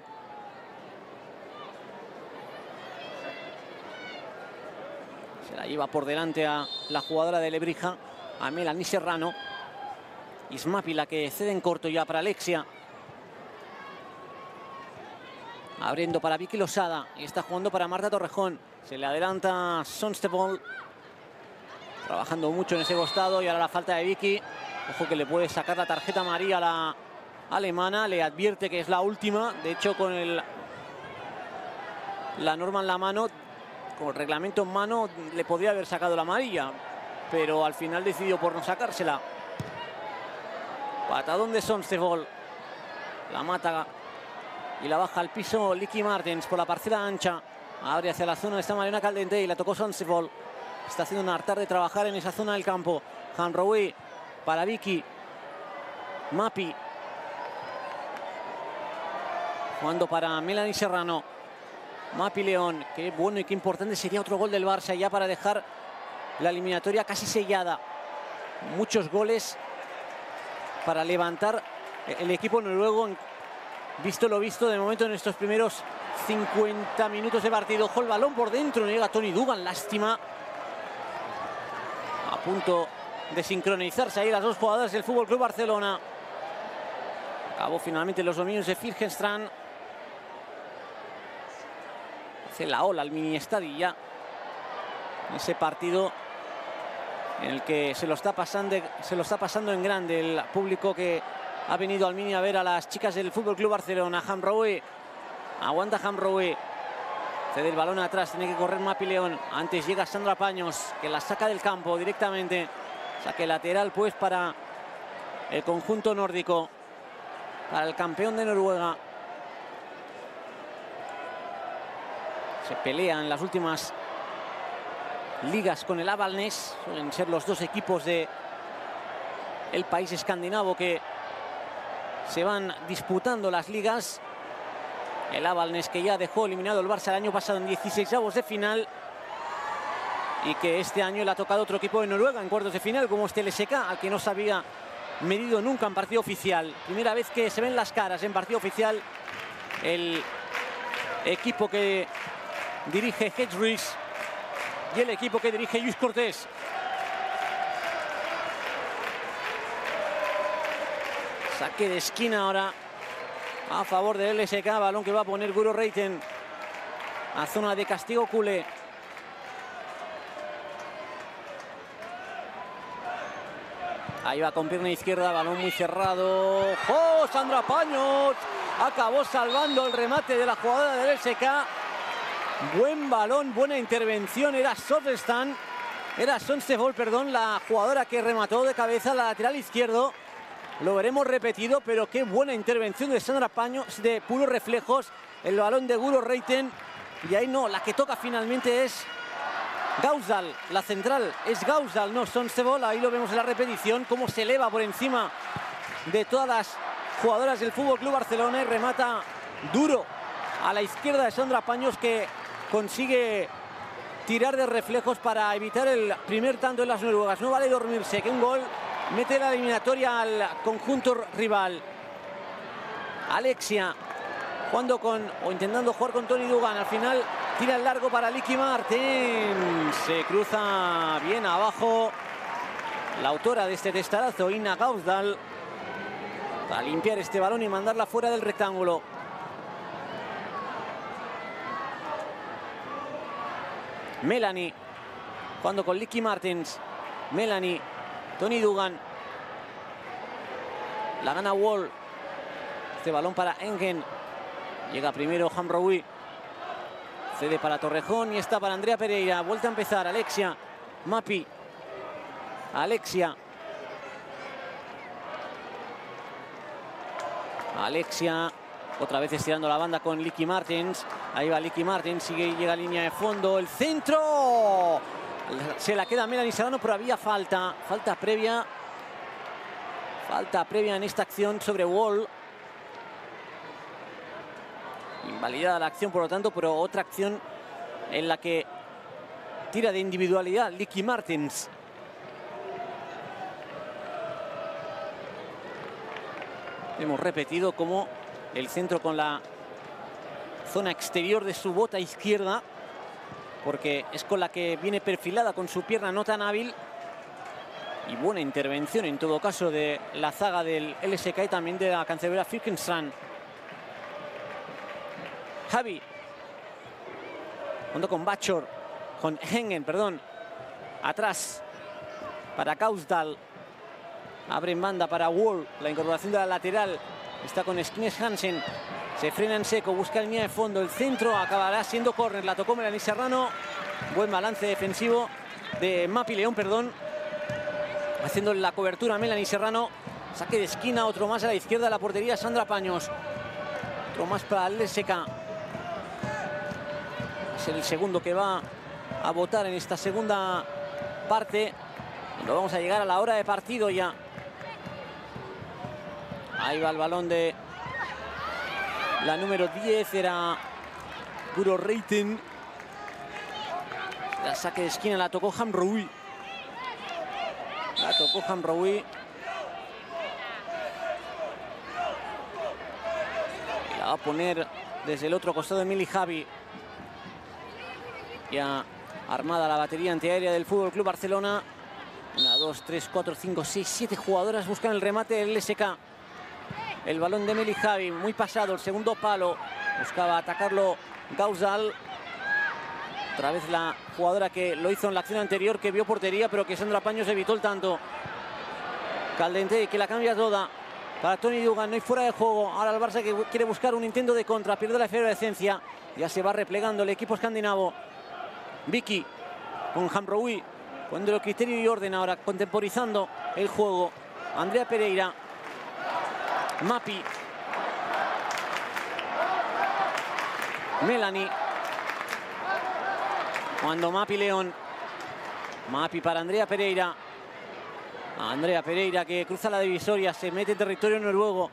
Se la lleva por delante a la jugadora de Lebrija, a Melanie Serrano. Ismapi la que cede en corto ya para Alexia. Abriendo para Vicky Losada y está jugando para Marta Torrejón. Se le adelanta Sonstebol. Trabajando mucho en ese costado y ahora la falta de Vicky. Ojo que le puede sacar la tarjeta amarilla a la alemana. Le advierte que es la última. De hecho, con el, la norma en la mano, con el reglamento en mano, le podría haber sacado la amarilla. Pero al final decidió por no sacársela. Patadón de Sonstebol. La mata y la baja al piso Licky Martens por la parcela ancha. Abre hacia la zona de esta Mariana Caldente y la tocó Sonsebol. Está haciendo un hartar de trabajar en esa zona del campo. Hanroui para Vicky. Mapi. Jugando para Melanie Serrano. Mapi León. Qué bueno y qué importante sería otro gol del Barça ya para dejar la eliminatoria casi sellada. Muchos goles para levantar el equipo noruego. Visto lo visto de momento en estos primeros 50 minutos de partido. Ojo el balón por dentro. Llega Tony Dugan. Lástima. A punto de sincronizarse ahí las dos jugadoras del Fútbol Club Barcelona. Acabó finalmente los dominios de Firgenstrand. Hace la ola al mini estadio Ese partido en el que se lo está pasando, en grande el público que ha venido al mini a ver a las chicas del Fútbol Club Barcelona. Hamroe aguanta Hamroe. Cede el balón atrás, tiene que correr Mapi León. Antes llega Sandra Paños, que la saca del campo directamente. Saque lateral pues para el conjunto nórdico. Para el campeón de Noruega. Se pelean las últimas ligas con el Avalnes. Suelen ser los dos equipos de el país escandinavo que se van disputando las ligas. El Avalnes que ya dejó eliminado el Barça el año pasado en 16 avos de final. Y que este año le ha tocado otro equipo de Noruega en cuartos de final, como este LSK, al que no se había medido nunca en partido oficial. Primera vez que se ven las caras en partido oficial el equipo que dirige Hedge Ruiz y el equipo que dirige Luis Cortés. Saque de esquina ahora a favor del LSK. Balón que va a poner Guro Reiten a zona de castigo culé. Ahí va con pierna izquierda, balón muy cerrado. ¡Oh, Sandra Paños! Acabó salvando el remate de la jugada del LSK. Buen balón, buena intervención. Era Sotestan, era Sonstefol, perdón, la jugadora que remató de cabeza la lateral izquierdo. Lo veremos repetido, pero qué buena intervención de Sandra Paños, de puros reflejos. El balón de Guro Reiten. Y ahí no, la que toca finalmente es Gausdal, la central es Gausdal, no Sonstefol. Ahí lo vemos en la repetición, cómo se eleva por encima de todas las jugadoras del Fútbol Club Barcelona y remata duro a la izquierda de Sandra Paños que consigue tirar de reflejos para evitar el primer tanto de las noruegas. No vale dormirse, que un gol mete la eliminatoria al conjunto rival. Alexia jugando con o intentando jugar con Tony Dugan. Al final tira el largo para Licky Martin. Se cruza bien abajo la autora de este testarazo, Ina Gausdal, para limpiar este balón y mandarla fuera del rectángulo. Melanie jugando con Licky Martins. Melanie, Tony Dugan. La gana Wall. Este balón para Engen. Llega primero Hamroui. Cede para Torrejón y está para Andrea Pereira. Vuelta a empezar. Alexia. Mapi. Alexia. Alexia otra vez estirando la banda con Licky Martins. Ahí va Licky Martins, sigue llega a línea de fondo. El centro. Se la queda Melanie Serrano, pero había falta. Falta previa. Falta previa en esta acción sobre Wall. Invalidada la acción, por lo tanto, pero otra acción en la que tira de individualidad Licky Martins. Hemos repetido cómo el centro con la zona exterior de su bota izquierda, porque es con la que viene perfilada con su pierna no tan hábil. Y buena intervención en todo caso de la zaga del LSK y también de la cancelera Firkenstrand. Javi. Junto con Bachor, con Hengen, perdón. Atrás para Kausdal. Abre en banda para Wall. La incorporación de la lateral Está con Skines Hansen. Se frena en seco, busca línea de fondo. El centro acabará siendo córner. La tocó Melanie Serrano. Buen balance defensivo de Mapi León, perdón. Haciendo la cobertura Melanie Serrano. Saque de esquina, otro más a la izquierda de la portería Sandra Paños. Otro más para el LSK. Es el segundo que va a votar en esta segunda parte. Lo vamos a llegar a la hora de partido ya. Ahí va el balón de la número 10, era Guro Reiten. La saque de esquina la tocó Hamroui. La tocó Hamroui. La va a poner desde el otro costado de Mili Javi. Ya armada la batería antiaérea del Fútbol Club Barcelona. Una, dos, tres, cuatro, cinco, seis, siete jugadoras buscan el remate del LSK. El balón de Meli Javi, muy pasado, el segundo palo. Buscaba atacarlo Gausal. Otra vez la jugadora que lo hizo en la acción anterior, que vio portería, pero que Sandra Paños evitó el tanto. Caldente, que la cambia toda. Para Tony Dugan, no hay fuera de juego. Ahora el Barça que quiere buscar un intento de contra, pierde la efervescencia. Ya se va replegando el equipo escandinavo. Vicky con Hamroui, poniendo criterio y orden ahora, contemporizando el juego. Andrea Pereira, Mapi, Melanie, cuando Mapi León, Mapi para Andrea Pereira, Andrea Pereira que cruza la divisoria, se mete en territorio noruego.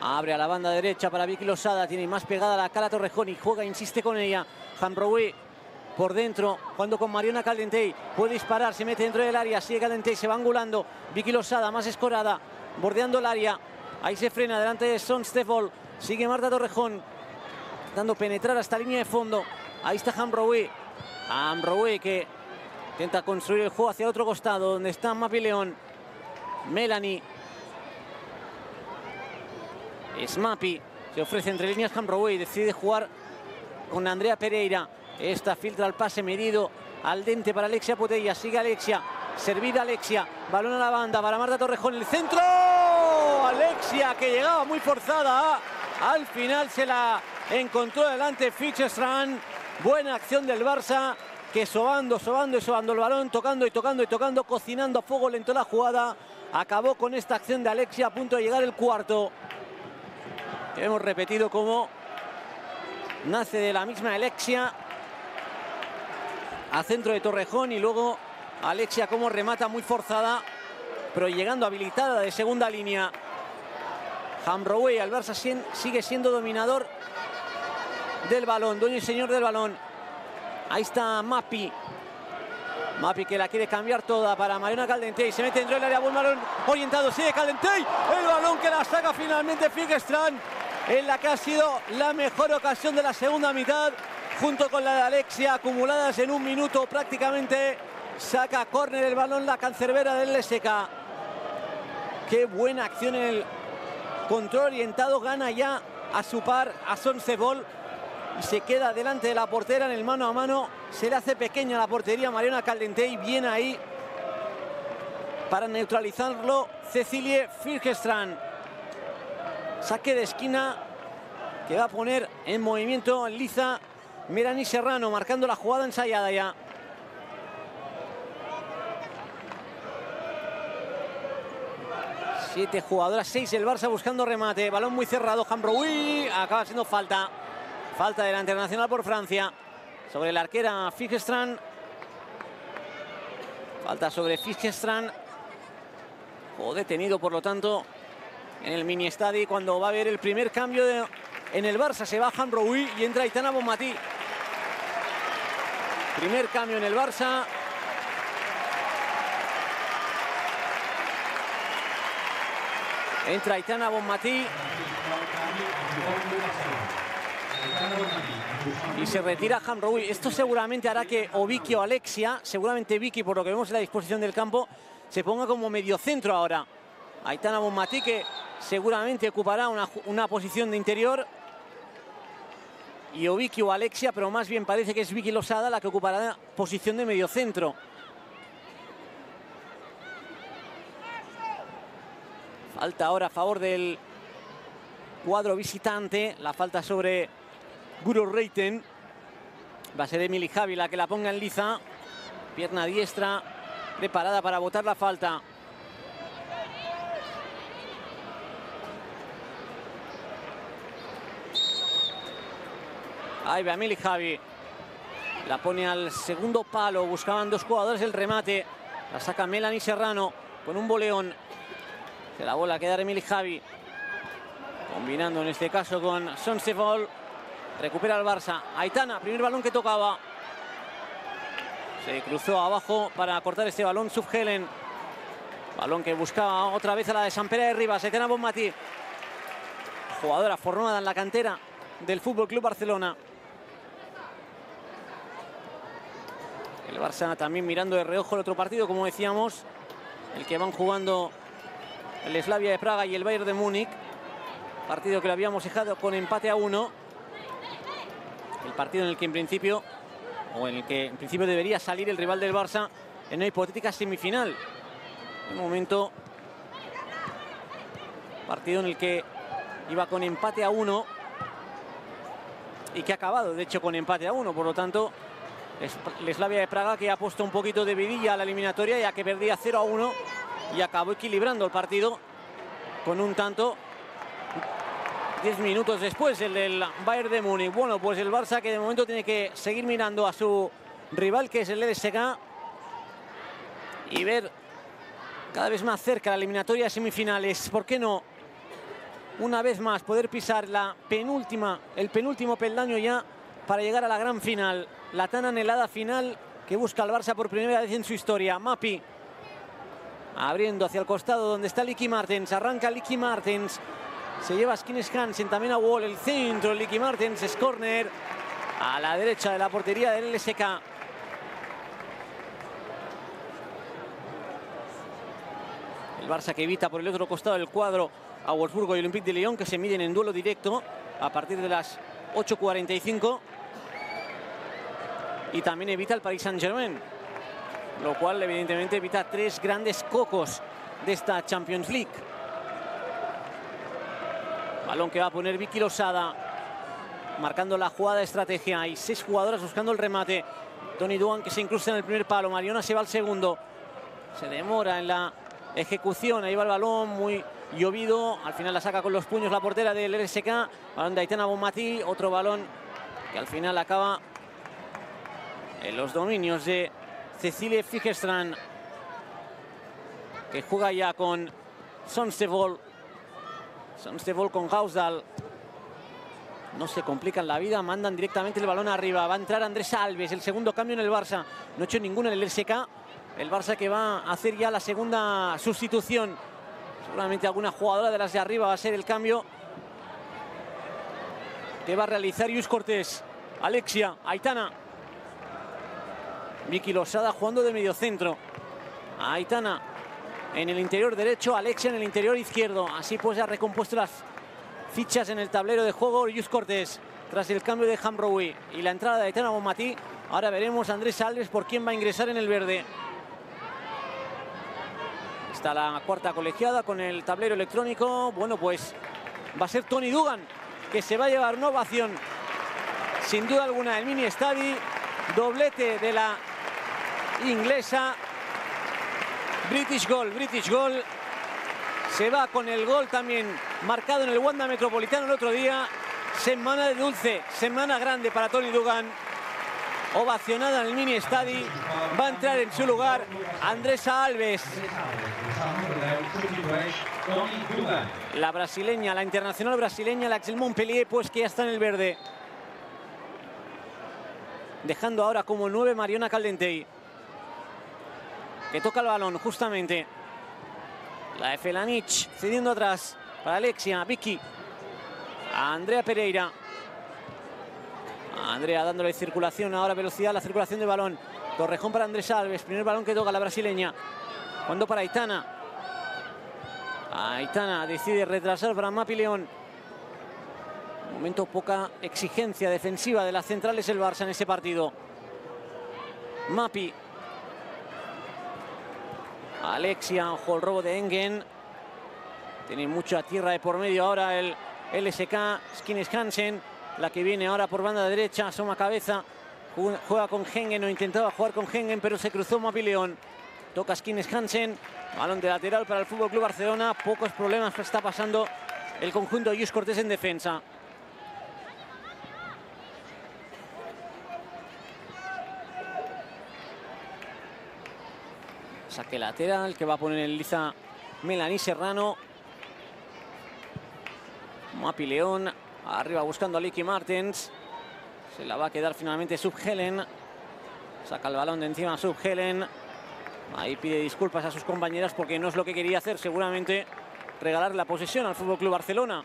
Abre a la banda derecha para Vicky Losada. Tiene más pegada la cara Torrejón y juega, insiste con ella. Hamroui por dentro, cuando con Mariona Caldentey puede disparar, se mete dentro del área, sigue Caldentey, se va angulando, Vicky Losada más escorada, bordeando el área, ahí se frena delante de Son Stefol, sigue Marta Torrejón, dando penetrar hasta línea de fondo, ahí está Hamroui, Hamroui que intenta construir el juego hacia otro costado, donde está Mapi León, Melanie, es Mapi, se ofrece entre líneas Hamroui, decide jugar con Andrea Pereira, esta filtra el pase medido al dente para Alexia Potella. Sigue Alexia. Servida Alexia. Balón a la banda para Marta Torrejón. El centro. Alexia que llegaba muy forzada. Al final se la encontró delante Fichestran. Buena acción del Barça. Que sobando, sobando y sobando el balón. Tocando y tocando y tocando. Cocinando a fuego lento la jugada. Acabó con esta acción de Alexia a punto de llegar el cuarto. Hemos repetido cómo nace de la misma Alexia a centro de Torrejón y luego Alexia como remata muy forzada, pero llegando habilitada de segunda línea. Hamrowe, al Barça sigue siendo dominador del balón, dueño y señor del balón. Ahí está Mapi. Mapi que la quiere cambiar toda para Mariona Caldentey. Se mete dentro del área, buen balón orientado. Sigue Caldentey. El balón que la saca finalmente Figestrand. En la que ha sido la mejor ocasión de la segunda mitad junto con la de Alexia, acumuladas en un minuto prácticamente. Saca córner el balón la cancerbera del LSK. Qué buena acción en el control orientado. Gana ya a su par, a Sonsebol. Y se queda delante de la portera en el mano a mano. Se le hace pequeña la portería Mariana Caldentey. Viene ahí para neutralizarlo Cecilie Firgestrand. Saque de esquina que va a poner en movimiento Liza Mirani Serrano marcando la jugada ensayada ya. Siete jugadoras, seis el Barça buscando remate. Balón muy cerrado, Uy, Acaba siendo falta. Falta de la Internacional por Francia. Sobre la arquera Figestrand. Falta sobre Figestrand. Juego detenido, por lo tanto, en el mini estadio cuando va a haber el primer cambio en el Barça. Se baja Roui y entra Aitana Bonmatí. Primer cambio en el Barça. Entra Aitana Bonmatí. Y se retira Hamroui. Esto seguramente hará que o o Alexia, seguramente Vicky, por lo que vemos en la disposición del campo, se ponga como mediocentro ahora. Aitana Bonmatí que seguramente ocupará una, una posición de interior y o o Alexia, pero más bien parece que es Vicky Losada la que ocupará la posición de mediocentro. Falta ahora a favor del cuadro visitante. La falta sobre Guru Reiten. Va a ser Emily Javi la que la ponga en liza. Pierna diestra preparada para botar la falta. Ahí va Mili Javi. La pone al segundo palo. Buscaban dos jugadores el remate. La saca Melanie Serrano con un boleón. Se la bola a quedar Emily Javi. Combinando en este caso con Sonsefol. Recupera el Barça. Aitana, primer balón que tocaba. Se cruzó abajo para cortar este balón Subhelen. Balón que buscaba otra vez a la de San Pérez de Rivas. Aitana Bonmatí. Jugadora formada en la cantera del Fútbol Club Barcelona. El Barça también mirando de reojo el otro partido, como decíamos. El que van jugando el Slavia de Praga y el Bayern de Múnich. Partido que lo habíamos dejado con empate a uno. El partido en el que en principio, o en el que en principio debería salir el rival del Barça en una hipotética semifinal. De momento, partido en el que iba con empate a uno y que ha acabado, de hecho, con empate a uno. Por lo tanto, el Slavia de Praga que ha puesto un poquito de vidilla a la eliminatoria ya que perdía 0 a 1 y acabó equilibrando el partido con un tanto 10 minutos después el del Bayern de Múnich. Bueno, pues el Barça que de momento tiene que seguir mirando a su rival que es el LSK y ver cada vez más cerca la eliminatoria semifinales. ¿Por qué no? Una vez más poder pisar la penúltima, el penúltimo peldaño ya para llegar a la gran final. La tan anhelada final que busca el Barça por primera vez en su historia. Mapi abriendo hacia el costado donde está Licky Martens. Arranca Licky Martens. Se lleva Skines Hansen, también a Wall, el centro, Licky Martens, es corner a la derecha de la portería del LSK. El Barça que evita por el otro costado del cuadro a Wolfsburgo y Olympique de Lyon que se miden en duelo directo a partir de las 8.45 y también evita el Paris Saint-Germain lo cual evidentemente evita tres grandes cocos de esta Champions League Balón que va a poner Vicky Losada. Marcando la jugada de estrategia. Hay seis jugadoras buscando el remate. Tony Duan que se incrusta en el primer palo. Mariona se va al segundo. Se demora en la ejecución. Ahí va el balón muy llovido. Al final la saca con los puños la portera del RSK. Balón de Aitana Bonmatí. Otro balón que al final acaba en los dominios de Cecilia Figestrand. Que juega ya con Sonsebol. Sonstebol con Hausdal. No se complican la vida, mandan directamente el balón arriba. Va a entrar Andrés Alves, el segundo cambio en el Barça. No ha hecho ninguno en el LSK. El Barça que va a hacer ya la segunda sustitución. Seguramente alguna jugadora de las de arriba va a ser el cambio que va a realizar Yus Cortés. Alexia, Aitana. Vicky Losada jugando de medio centro. Aitana en el interior derecho, Alexia en el interior izquierdo. Así pues ha recompuesto las fichas en el tablero de juego Yus Cortés tras el cambio de Hamrowi y la entrada de Aitana Bonmatí. Ahora veremos a Andrés Alves por quién va a ingresar en el verde. Está la cuarta colegiada con el tablero electrónico. Bueno, pues va a ser Tony Dugan que se va a llevar una ovación sin duda alguna el mini estadi. Doblete de la inglesa British Goal, British Goal. Se va con el gol también marcado en el Wanda Metropolitano el otro día. Semana de dulce, semana grande para Tony Dugan. Ovacionada en el mini estadi. Va a entrar en su lugar Andresa Alves. La brasileña, la internacional brasileña, la Axel Montpellier, pues que ya está en el verde. Dejando ahora como nueve Mariona Caldentey que toca el balón justamente. La de Felanich cediendo atrás para Alexia, Vicky, a Andrea Pereira. Andrea dándole circulación, ahora velocidad, la circulación de balón. Torrejón para Andrés Alves, primer balón que toca la brasileña. Cuando para Aitana. Aitana decide retrasar para Mapi León. Momento poca exigencia defensiva de las centrales el Barça en ese partido. Mapi Alexia, ojo el robo de Engen. Tiene mucha tierra de por medio ahora el LSK. Skines Hansen, la que viene ahora por banda derecha, asoma cabeza. Juega con Hengen o intentaba jugar con Hengen, pero se cruzó Mapileón. Toca Skines Hansen. Balón de lateral para el Fútbol Club Barcelona. Pocos problemas está pasando el conjunto de Cortés en defensa. Saque lateral que va a poner en liza Melanie Serrano. Mapi León, arriba buscando a Licky Martens. Se la va a quedar finalmente Subhelen. Saca el balón de encima Subhelen. Ahí pide disculpas a sus compañeras porque no es lo que quería hacer. Seguramente regalar la posesión al Fútbol Club Barcelona.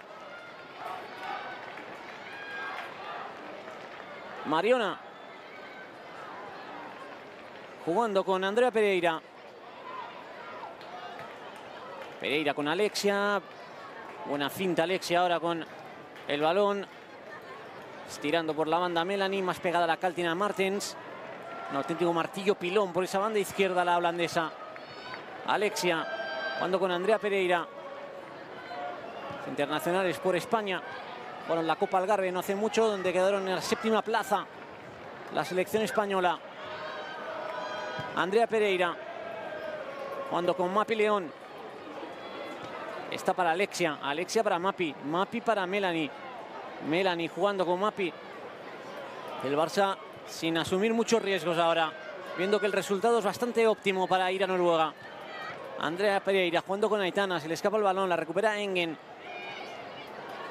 Mariona. Jugando con Andrea Pereira. Pereira con Alexia. Buena finta Alexia ahora con el balón. Estirando por la banda Melanie. Más pegada a la Caltina Martens. Un auténtico martillo pilón por esa banda izquierda la holandesa. Alexia. Jugando con Andrea Pereira. Internacionales por España. Bueno, la Copa Algarve no hace mucho, donde quedaron en la séptima plaza la selección española. Andrea Pereira. Jugando con Mapi León. Está para Alexia. Alexia para Mapi. Mapi para Melanie. Melanie jugando con Mapi. El Barça sin asumir muchos riesgos ahora. Viendo que el resultado es bastante óptimo para ir a Noruega. Andrea Pereira jugando con Aitana. Se le escapa el balón. La recupera Engen.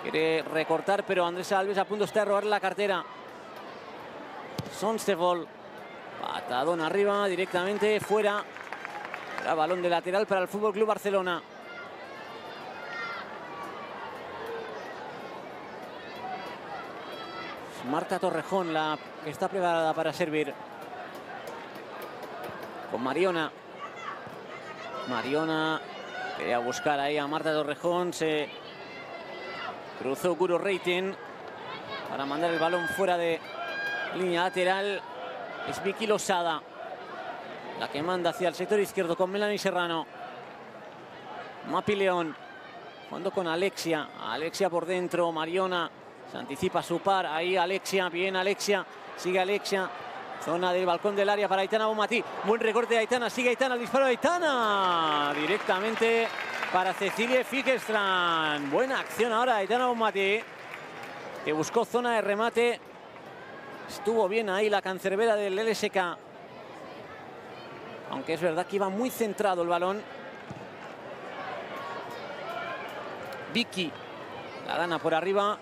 Quiere recortar, pero Andrés Alves a punto está de robar la cartera. Sonstefol. Patadón arriba, directamente fuera. balón de lateral para el Fútbol Club Barcelona. Marta Torrejón, la que está preparada para servir. Con Mariona. Mariona quería buscar ahí a Marta Torrejón. Se cruzó Guru Reitin para mandar el balón fuera de línea lateral. Es Vicky Losada la que manda hacia el sector izquierdo con Melanie Serrano. Mapi León jugando con Alexia. Alexia por dentro. Mariona se anticipa su par. Ahí Alexia. Bien Alexia. Sigue Alexia. Zona del balcón del área para Aitana Bomatí. Buen recorte de Aitana. Sigue Aitana. El disparo de Aitana. Directamente para Cecilia Fikestran. Buena acción ahora de Aitana Bomatí. Que buscó zona de remate. Estuvo bien ahí la cancerbera del LSK. Aunque es verdad que iba muy centrado el balón. Vicky la gana por arriba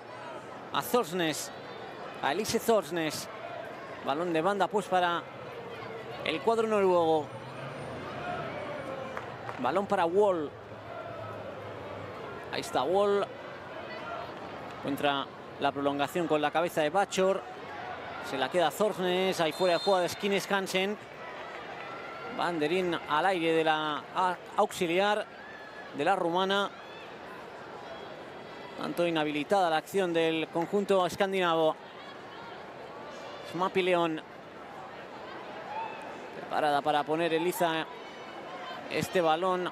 a Zorsnes, a Elise Zorsnes. Balón de banda pues para el cuadro noruego. Balón para Wall. Ahí está Wall. Encuentra la prolongación con la cabeza de Bachor. Se la queda Zorsnes. Ahí fuera de jugada de Skines Hansen. Banderín al aire de la auxiliar de la rumana. Tanto inhabilitada la acción del conjunto escandinavo. Smapi León. Preparada para poner Eliza este balón.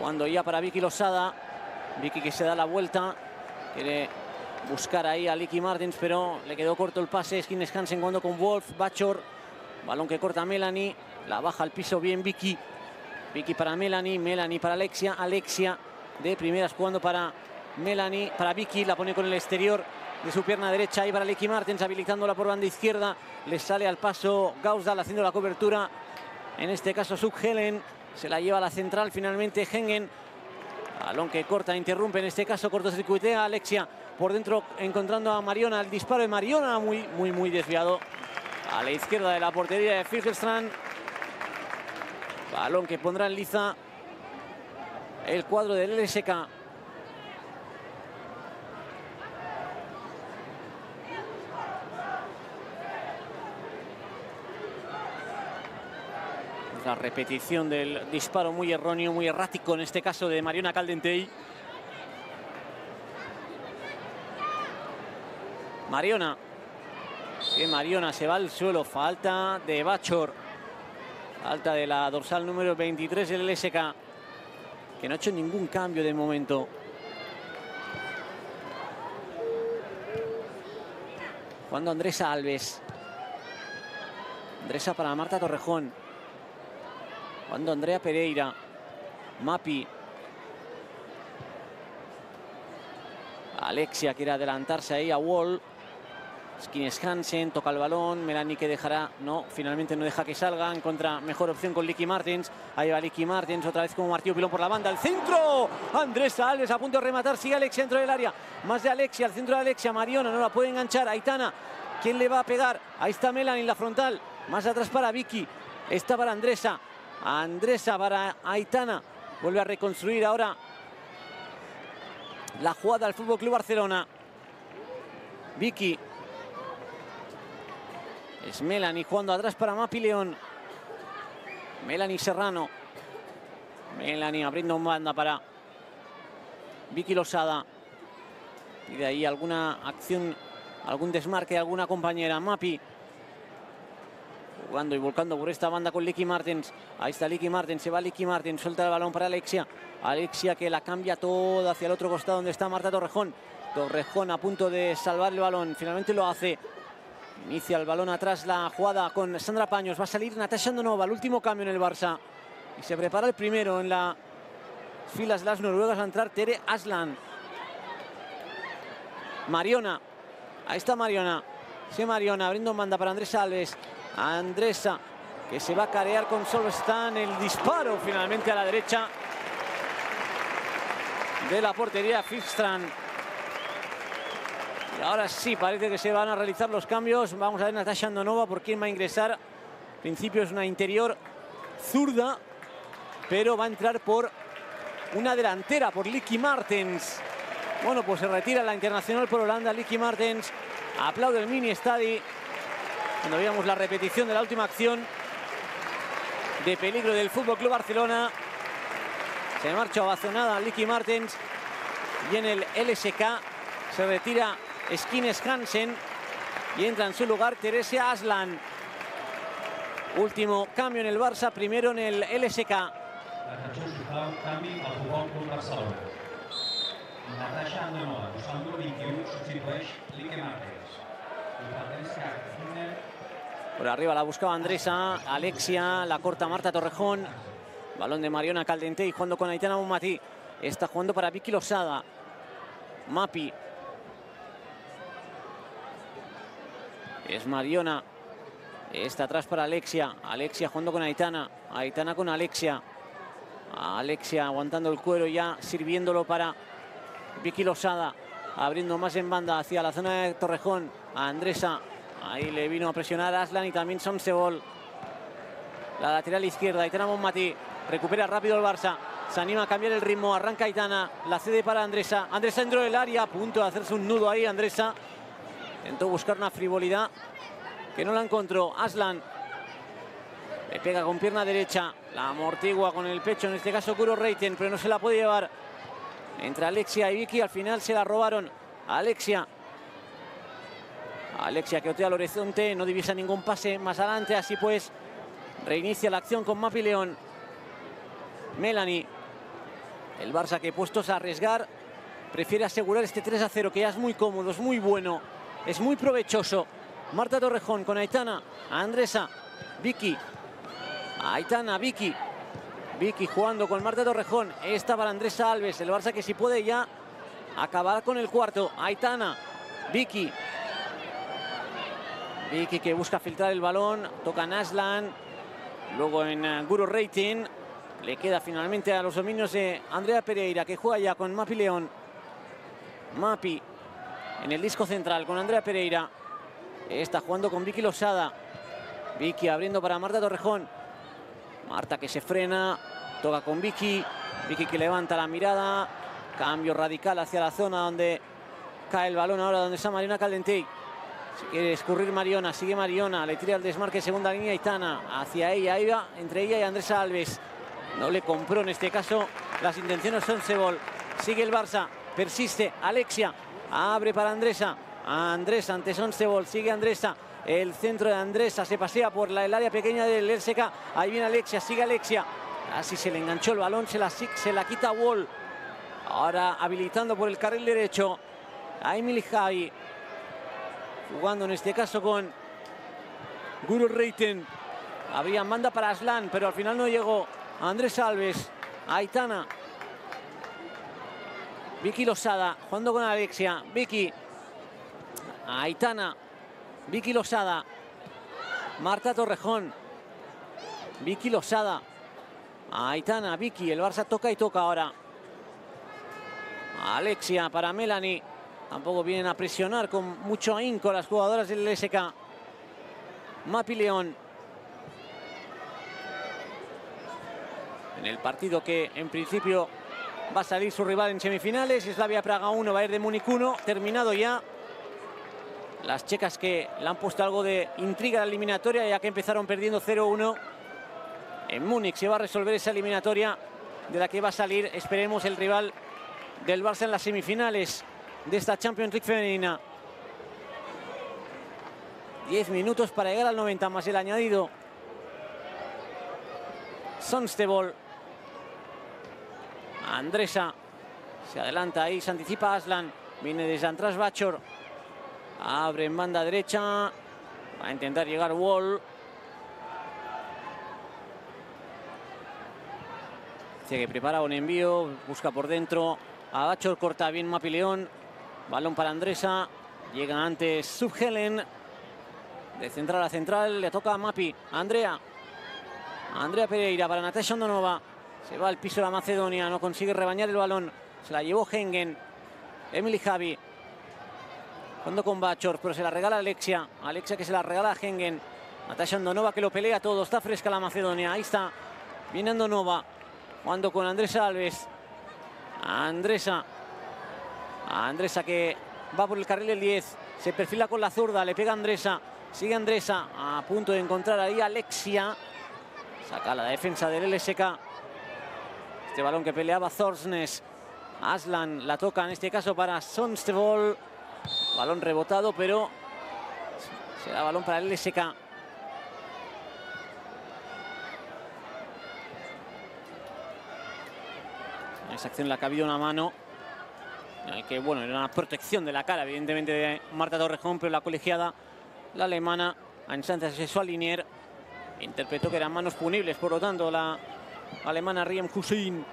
Cuando ya para Vicky Losada. Vicky que se da la vuelta. Quiere buscar ahí a Licky Martins, pero le quedó corto el pase. Skines Hansen cuando con Wolf. Bachor. Balón que corta Melanie. La baja al piso bien Vicky. Vicky para Melanie. Melanie para Alexia. Alexia de primeras jugando para Melanie para Vicky, la pone con el exterior de su pierna derecha y para Licky Martens habilitándola por banda izquierda. Le sale al paso Gausdal haciendo la cobertura. En este caso Subhelen se la lleva a la central finalmente Hengen. Balón que corta, interrumpe, en este caso cortocircuitea Alexia por dentro encontrando a Mariona. El disparo de Mariona muy, muy, muy desviado a la izquierda de la portería de Filgerstrand. Balón que pondrá en liza el cuadro del LSK. La repetición del disparo muy erróneo, muy errático en este caso de Mariona Caldentey. Mariona. Que Mariona se va al suelo. Falta de Bachor. Falta de la dorsal número 23 del LSK. Que no ha hecho ningún cambio de momento. Cuando Andresa Alves. Andresa para Marta Torrejón. Cuando Andrea Pereira. Mapi. Alexia quiere adelantarse ahí a Wall. Skines Hansen, toca el balón, Melanie que dejará, no, finalmente no deja que salga, en contra, mejor opción con Licky Martins, ahí va Licky Martins, otra vez como martillo pilón por la banda, el centro, Andrés Alves a punto de rematar, sigue Alexia dentro del área, más de Alexia, al centro de Alexia, Mariona no la puede enganchar, Aitana, ¿quién le va a pegar? Ahí está Melanie en la frontal, más atrás para Vicky, está para Andresa, Andresa para Aitana, vuelve a reconstruir ahora la jugada del Fútbol Club Barcelona. Vicky es Melanie jugando atrás para Mapi León. Melanie Serrano. Melanie abriendo un banda para Vicky Losada. Y de ahí alguna acción, algún desmarque de alguna compañera. Mapi jugando y volcando por esta banda con Licky Martins. Ahí está Licky Martins, se va Licky Martins, suelta el balón para Alexia. Alexia que la cambia todo hacia el otro costado donde está Marta Torrejón. Torrejón a punto de salvar el balón, finalmente lo hace. Inicia el balón atrás la jugada con Sandra Paños. Va a salir Natasha Andonova, el último cambio en el Barça. Y se prepara el primero en las filas las noruegas a entrar Tere Aslan. Mariona. Ahí está Mariona. Sí, Mariona abriendo manda para Andrés Alves. Andresa que se va a carear con Solstan. El disparo finalmente a la derecha de la portería Fistran. Y ahora sí, parece que se van a realizar los cambios. Vamos a ver Natasha Andonova por quién va a ingresar. En principio es una interior zurda, pero va a entrar por una delantera, por Licky Martens. Bueno, pues se retira la internacional por Holanda, Licky Martens. Aplaude el mini estadi. Cuando veíamos la repetición de la última acción de peligro del Fútbol Club Barcelona. Se marcha ovacionada Licky Martens. Y en el LSK se retira Skines Hansen y entra en su lugar Teresia Aslan. Último cambio en el Barça, primero en el LSK. Por arriba la buscaba Andresa, Alexia, la corta Marta Torrejón. Balón de Mariona Caldente y jugando con Aitana Bonmatí. Está jugando para Vicky Losada. Mapi Es Mariona. Está atrás para Alexia. Alexia jugando con Aitana. Aitana con Alexia. Alexia aguantando el cuero ya, sirviéndolo para Vicky Losada. Abriendo más en banda hacia la zona de Torrejón. A Andresa. Ahí le vino a presionar Aslan y también Sonsebol. La lateral izquierda. Aitana Bonmatí. Recupera rápido el Barça. Se anima a cambiar el ritmo. Arranca Aitana. La cede para Andresa. Andresa dentro del área. A punto de hacerse un nudo ahí. Andresa. Intentó buscar una frivolidad que no la encontró. Aslan le pega con pierna derecha. La amortigua con el pecho, en este caso Kuro Reiten, pero no se la puede llevar. Entre Alexia y Vicky, al final se la robaron. Alexia. Alexia que otea al horizonte, no divisa ningún pase más adelante. Así pues, reinicia la acción con Mapi León. Melanie. El Barça que puestos a arriesgar, prefiere asegurar este 3 a 0, que ya es muy cómodo, es muy bueno es muy provechoso. Marta Torrejón con Aitana, Andresa, Vicky, Aitana, Vicky. Vicky jugando con Marta Torrejón. Esta para Andresa Alves. El Barça que si puede ya acabar con el cuarto. Aitana, Vicky. Vicky que busca filtrar el balón. Toca Naslan. Luego en eh, Guru Rating. Le queda finalmente a los dominios de Andrea Pereira que juega ya con Mapi León. Mapi en el disco central con Andrea Pereira. Está jugando con Vicky Losada. Vicky abriendo para Marta Torrejón. Marta que se frena. Toca con Vicky. Vicky que levanta la mirada. Cambio radical hacia la zona donde cae el balón ahora donde está Mariona Caldentey. Si quiere escurrir Mariona, sigue Mariona, le tira el desmarque segunda línea Itana, hacia ella, ahí va, entre ella y Andrés Alves. No le compró en este caso, las intenciones son Sebol. Sigue el Barça, persiste, Alexia, Abre para Andresa. Andresa ante Sonsebol. Sigue Andresa. El centro de Andresa se pasea por la, el área pequeña del LSK. Ahí viene Alexia. Sigue Alexia. Así se le enganchó el balón. Se la, se la quita Wall. Ahora habilitando por el carril derecho. A Emily Javi. Jugando en este caso con Guru Reiten. Habría manda para Aslan, pero al final no llegó. Andrés Alves. Aitana. Vicky Losada jugando con Alexia. Vicky. Aitana. Vicky Losada. Marta Torrejón. Vicky Losada. Aitana, Vicky. El Barça toca y toca ahora. Alexia para Melanie. Tampoco vienen a presionar con mucho ahínco las jugadoras del SK. Mapi León. En el partido que en principio va a salir su rival en semifinales. Slavia Praga 1, Bayern de Múnich 1. Terminado ya. Las checas que le han puesto algo de intriga a la eliminatoria ya que empezaron perdiendo 0-1. En Múnich se va a resolver esa eliminatoria de la que va a salir, esperemos, el rival del Barça en las semifinales de esta Champions League femenina. 10 minutos para llegar al 90 más el añadido. Sonstebol. Andresa. Se adelanta ahí, se anticipa Aslan. Viene desde Antras Bachor. Abre en banda derecha. Va a intentar llegar Wall. Dice que prepara un envío. Busca por dentro. A Bachor corta bien Mapileón. Balón para Andresa. Llega antes Subhelen. De central a central le toca a Mapi. Andrea. Andrea Pereira para Natasha Ondonova. Se va al piso la Macedonia. No consigue rebañar el balón. Se la llevó Hengen. Emily Javi. Cuando con Bachor, pero se la regala Alexia. Alexia que se la regala a Hengen. Natasha Ondonova que lo pelea todo. Está fresca la Macedonia. Ahí está. Viene Ondonova. Jugando con Andrés Alves. Andresa. Andresa que va por el carril del 10. Se perfila con la zurda. Le pega Andresa. Sigue Andresa. A punto de encontrar ahí Alexia. Saca la defensa del LSK. Este balón que peleaba Thorsnes. Aslan la toca en este caso para Sonstebol. Balón rebotado, pero será balón para el LSK. Esa acción le ha cabido una mano. Que bueno, era una protección de la cara, evidentemente, de Marta Torrejón, pero la colegiada, la alemana, a instancias de su alinier, interpretó que eran manos punibles, por lo tanto, la alemana Riem Hussein.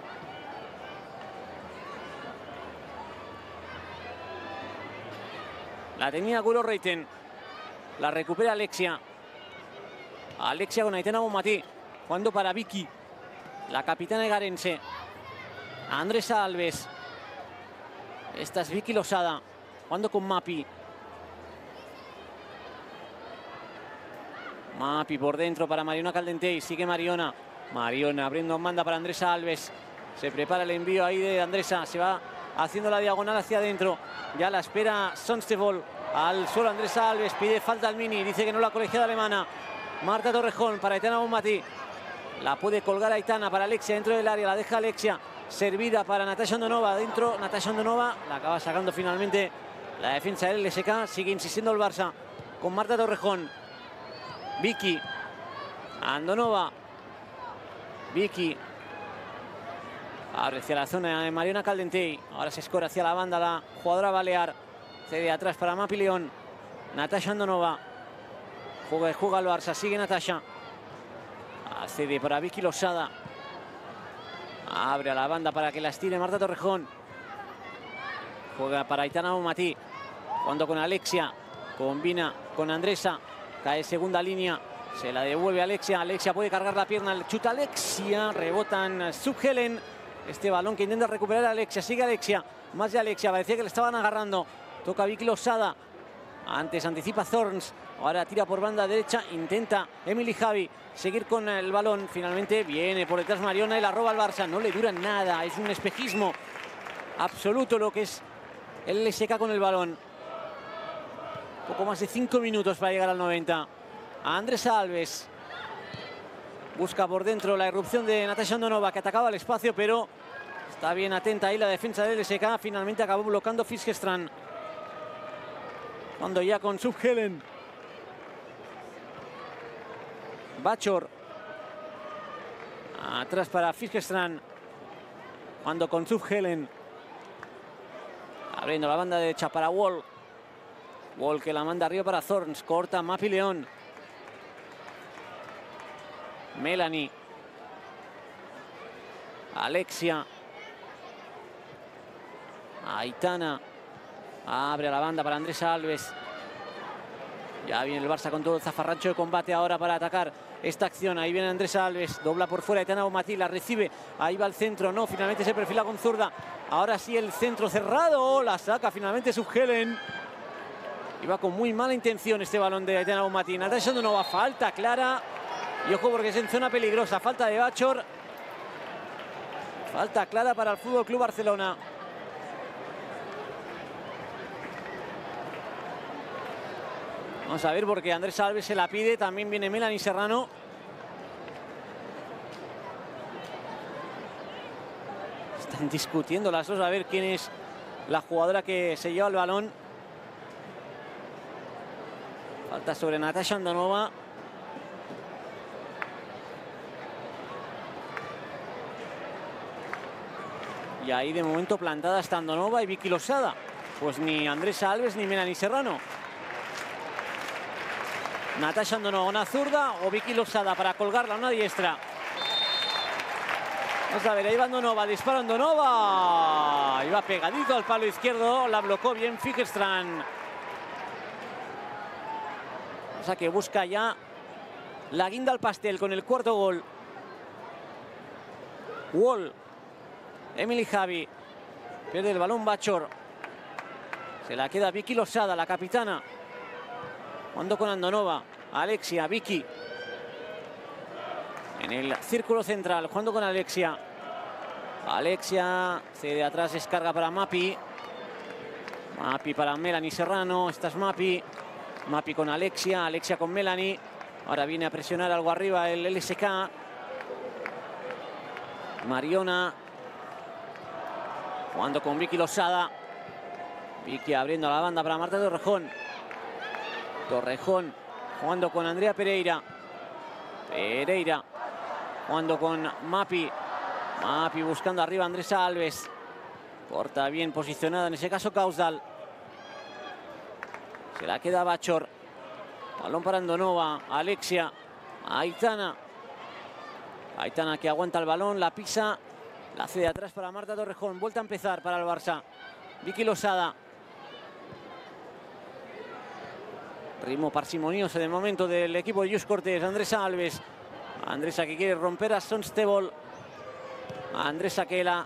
La tenía Guro Reiten. La recupera Alexia. Alexia con Aitana Bonmatí. Jugando para Vicky. La capitana Garense. Andrés Alves. Esta es Vicky Losada. Jugando con Mapi. Mapi por dentro para Mariona Caldentey. Sigue Mariona. Mariona abriendo manda para Andresa Alves. Se prepara el envío ahí de Andresa. Se va haciendo la diagonal hacia adentro. Ya la espera Sonstebol. Al suelo Andresa Alves. Pide falta al mini. Dice que no la colegiada alemana. Marta Torrejón para Aitana Bombati. La puede colgar Aitana para Alexia dentro del área. La deja Alexia. Servida para Natasha Ondonova. Dentro Natasha Ondonova. La acaba sacando finalmente la defensa del LSK. Sigue insistiendo el Barça con Marta Torrejón. Vicky. Andonova. Vicky. Abre hacia la zona de Mariona Caldentey. Ahora se escora hacia la banda la jugadora balear. Cede atrás para Mapi León. Natasha Andonova. Juega, juega el Barça. Sigue Natasha. Cede para Vicky Losada. Abre a la banda para que la estire Marta Torrejón. Juega para Aitana Matí. Jugando con Alexia. Combina con Andresa. Cae segunda línea. Se la devuelve Alexia. Alexia puede cargar la pierna. Chuta Alexia. Rebotan Subhelen. Este balón que intenta recuperar Alexia. Sigue Alexia. Más de Alexia. Parecía que le estaban agarrando. Toca Vicky Losada. Antes anticipa Thorns. Ahora tira por banda derecha. Intenta Emily Javi seguir con el balón. Finalmente viene por detrás Mariona y la roba al Barça. No le dura nada. Es un espejismo absoluto lo que es el LSK con el balón. Poco más de cinco minutos para llegar al 90. A Andrés Alves. Busca por dentro la irrupción de Natasha Ondonova que atacaba el espacio, pero está bien atenta ahí la defensa del LSK. Finalmente acabó bloqueando Fiskestran. Cuando ya con Subhelen. Bachor. Atrás para Fiskestran. Cuando con Subhelen. Abriendo la banda derecha para Wall. Wall que la manda arriba para Thorns. Corta Mapi León. Melanie. Alexia. Aitana. Abre a la banda para Andrés Alves. Ya viene el Barça con todo el zafarrancho de combate ahora para atacar esta acción. Ahí viene Andrés Alves, dobla por fuera, Etana Matí la recibe, ahí va el centro, no, finalmente se perfila con zurda. Ahora sí el centro cerrado, la saca finalmente Subhelen. Iba con muy mala intención este balón de Aitana Matí. Natasha va falta clara. Y ojo porque es en zona peligrosa, falta de Bachor. Falta clara para el Fútbol Club Barcelona. Vamos a ver porque Andrés Alves se la pide. También viene Melanie Serrano. Están discutiendo las dos a ver quién es la jugadora que se lleva el balón. Falta sobre Natasha Andonova. Y ahí de momento plantada está Andonova y Vicky Losada. Pues ni Andrés Alves ni Melanie Serrano. Natasha Andonova, una zurda o Vicky Losada para colgarla, una diestra. Vamos a ver, ahí va Andonova, dispara Andonova. Iba pegadito al palo izquierdo, la blocó bien Fikerstrand. O sea que busca ya la guinda al pastel con el cuarto gol. Wall. Emily Javi. Pierde el balón Bachor. Se la queda Vicky Losada, la capitana. Jugando con Andonova. Alexia, Vicky. En el círculo central, jugando con Alexia. Alexia, de atrás, descarga para Mapi. Mapi para Melanie Serrano. Esta es Mapi. Mapi con Alexia, Alexia con Melanie. Ahora viene a presionar algo arriba el LSK. Mariona. Jugando con Vicky Losada. Vicky abriendo la banda para Marta Torrejón. Torrejón jugando con Andrea Pereira. Pereira jugando con Mapi. Mapi buscando arriba Andrés Alves. Corta bien posicionada, en ese caso Causal. Se la queda Bachor. Balón para Andonova, Alexia, Aitana. Aitana que aguanta el balón, la pisa. La hace de atrás para Marta Torrejón. Vuelta a empezar para el Barça. Vicky Losada. Ritmo parsimonioso de momento del equipo de Jus Cortés. Andrés Alves. Andresa que quiere romper a Sonstebol. Andresa que la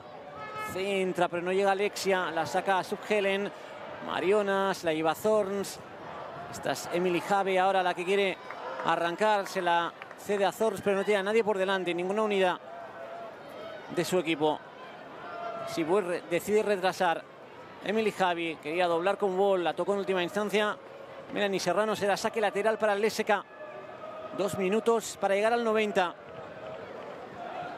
centra, pero no llega Alexia. La saca a Subhelen. Marionas, la lleva Zorns. Esta es Emily Jave ahora la que quiere arrancar. Se la cede a Zorns, pero no tiene a nadie por delante. Ninguna unidad de su equipo. Si decide retrasar Emily Javi, quería doblar con Wall, la tocó en última instancia. Melanie Serrano será saque lateral para el LSK. Dos minutos para llegar al 90.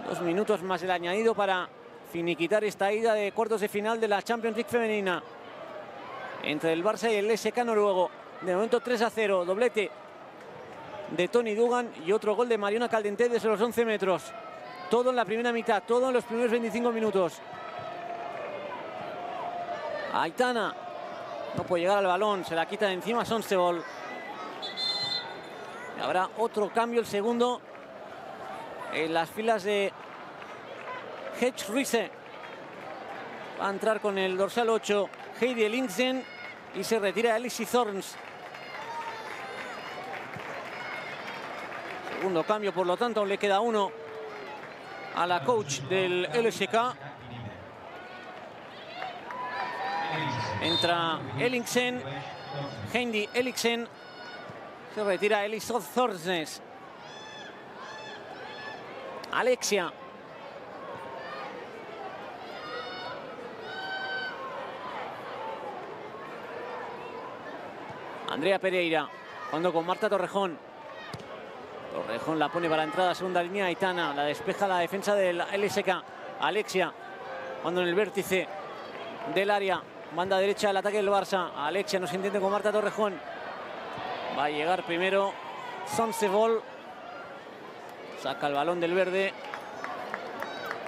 Dos minutos más el añadido para finiquitar esta ida de cuartos de final de la Champions League femenina. Entre el Barça y el LSK noruego. De momento 3 a 0. Doblete de Tony Dugan y otro gol de Mariona Caldente desde los 11 metros. Todo en la primera mitad, todo en los primeros 25 minutos. Aitana no puede llegar al balón, se la quita de encima Sonstebol. Habrá otro cambio, el segundo, en las filas de Hedge Ruize. Va a entrar con el dorsal 8 Heidi Linksen y se retira Alice Thorns. Segundo cambio, por lo tanto, le queda uno a la coach del LSK. Entra Ellingsen, Heidi Ellingsen, se retira Elisot Thorsnes. Alexia. Andrea Pereira, cuando con Marta Torrejón. Torrejón la pone para la entrada, segunda línea, Aitana, la despeja la defensa del LSK. Alexia, cuando en el vértice del área, Banda derecha el ataque del Barça. Alexia no se entiende con Marta Torrejón. Va a llegar primero Sonsebol. Saca el balón del verde.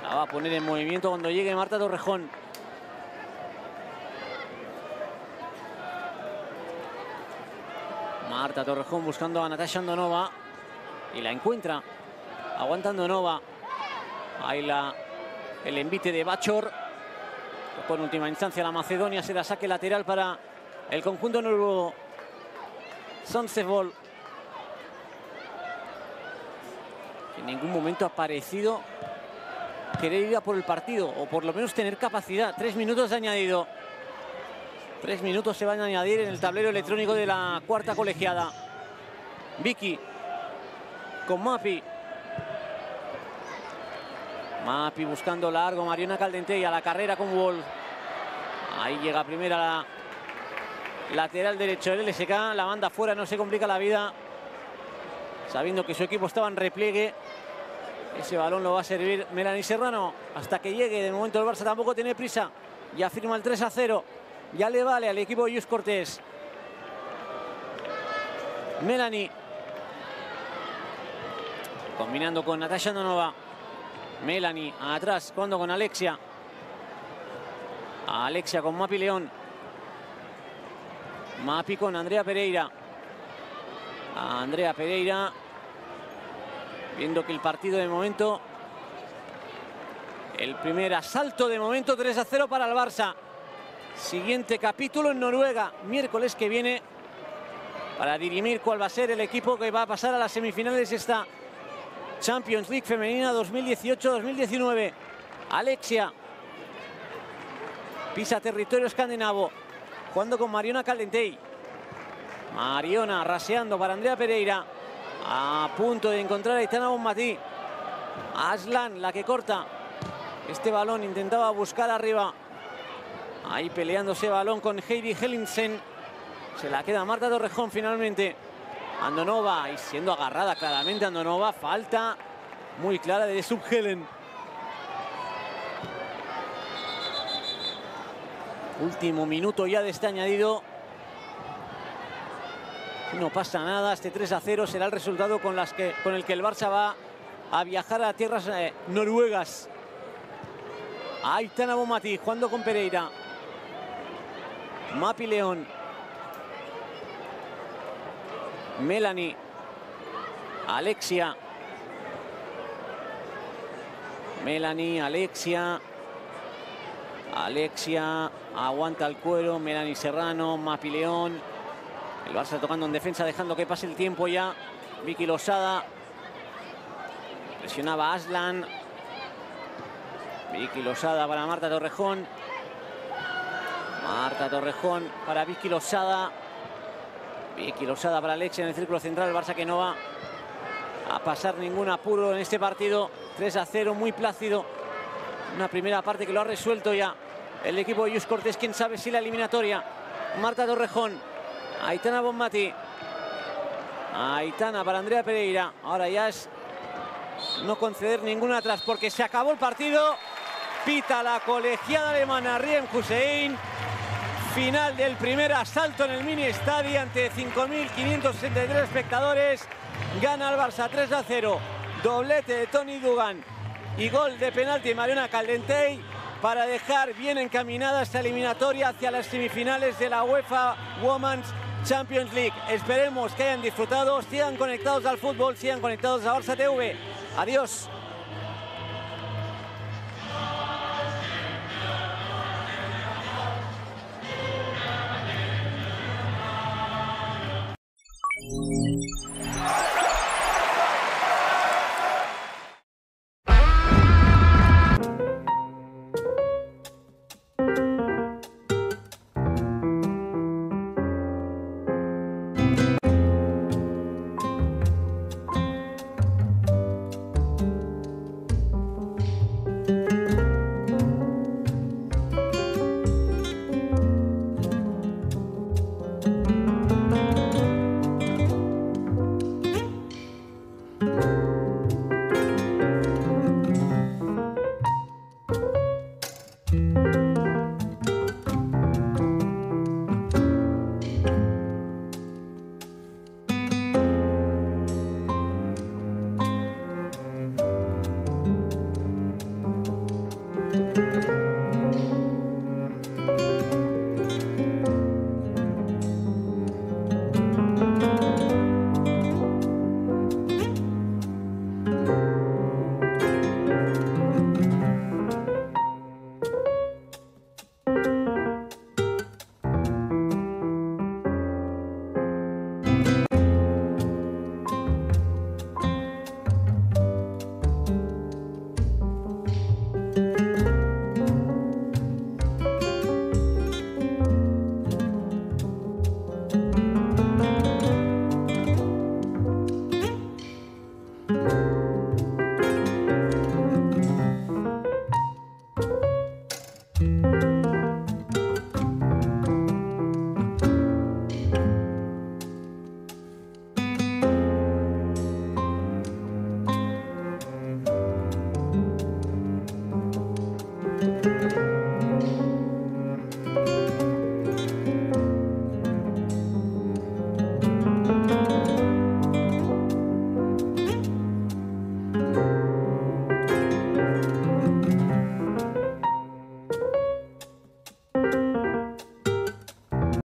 La va a poner en movimiento cuando llegue Marta Torrejón. Marta Torrejón buscando a Natasha Andonova. Y la encuentra. Aguantando Nova. Ahí la, el envite de Bachor. Por última instancia la Macedonia será saque lateral para el conjunto nuevo. Sonsebol. En ningún momento ha parecido querer ir a por el partido, o por lo menos tener capacidad. Tres minutos de añadido. Tres minutos se van a añadir en el tablero electrónico de la cuarta colegiada. Vicky con Mapi. Mapi buscando largo, Mariona Caldentey a la carrera con Wall. Ahí llega primera la lateral derecho del LSK. La banda fuera, no se complica la vida. Sabiendo que su equipo estaba en repliegue. Ese balón lo va a servir Melanie Serrano hasta que llegue. De momento el Barça tampoco tiene prisa. Ya firma el 3 a 0. Ya le vale al equipo de Yus Cortés. Melanie. Combinando con Natasha Donova. Melanie atrás, cuando con Alexia. Alexia con Mapi León. Mapi con Andrea Pereira. Andrea Pereira. Viendo que el partido de momento... El primer asalto de momento 3 a 0 para el Barça. Siguiente capítulo en Noruega, miércoles que viene, para dirimir cuál va a ser el equipo que va a pasar a las semifinales esta Champions League femenina 2018-2019. Alexia pisa territorio escandinavo, jugando con Mariona Caldentey. Mariona raseando para Andrea Pereira, a punto de encontrar a Itana Bonmatí. Aslan, la que corta. Este balón intentaba buscar arriba Ahí peleándose balón con Heidi Hellingsen. Se la queda Marta Torrejón finalmente. Andonova y siendo agarrada claramente Andonova. Falta muy clara de Subhelen. Último minuto ya de este añadido. No pasa nada, este 3 a 0 será el resultado con, el que el Barça va a viajar a tierras eh, noruegas. Ahí está Nabomati jugando con Pereira. Mapi León. Melanie. Alexia. Melanie, Alexia. Alexia aguanta el cuero. Melanie Serrano, Mapi León. El Barça tocando en defensa, dejando que pase el tiempo ya. Vicky Losada. Presionaba Aslan. Vicky Losada para Marta Torrejón. Marta Torrejón para Vicky Losada. Vicky Losada para Alexia en el círculo central. El Barça que no va a pasar ningún apuro en este partido. 3 a 0, muy plácido. Una primera parte que lo ha resuelto ya el equipo de Yus Cortés. Quién sabe si la eliminatoria. Marta Torrejón. Aitana Bonmati. Aitana para Andrea Pereira. Ahora ya es no conceder ninguna atrás porque se acabó el partido. Pita la colegiada alemana Rien Hussein. Final del primer asalto en el mini estadio ante 5.563 espectadores. Gana el Barça 3 a 0. Doblete de Tony Dugan y gol de penalti de Mariona Caldentey para dejar bien encaminada esta eliminatoria hacia las semifinales de la UEFA Women's Champions League. Esperemos que hayan disfrutado, sigan conectados al fútbol, sigan conectados a Barça TV. Adiós.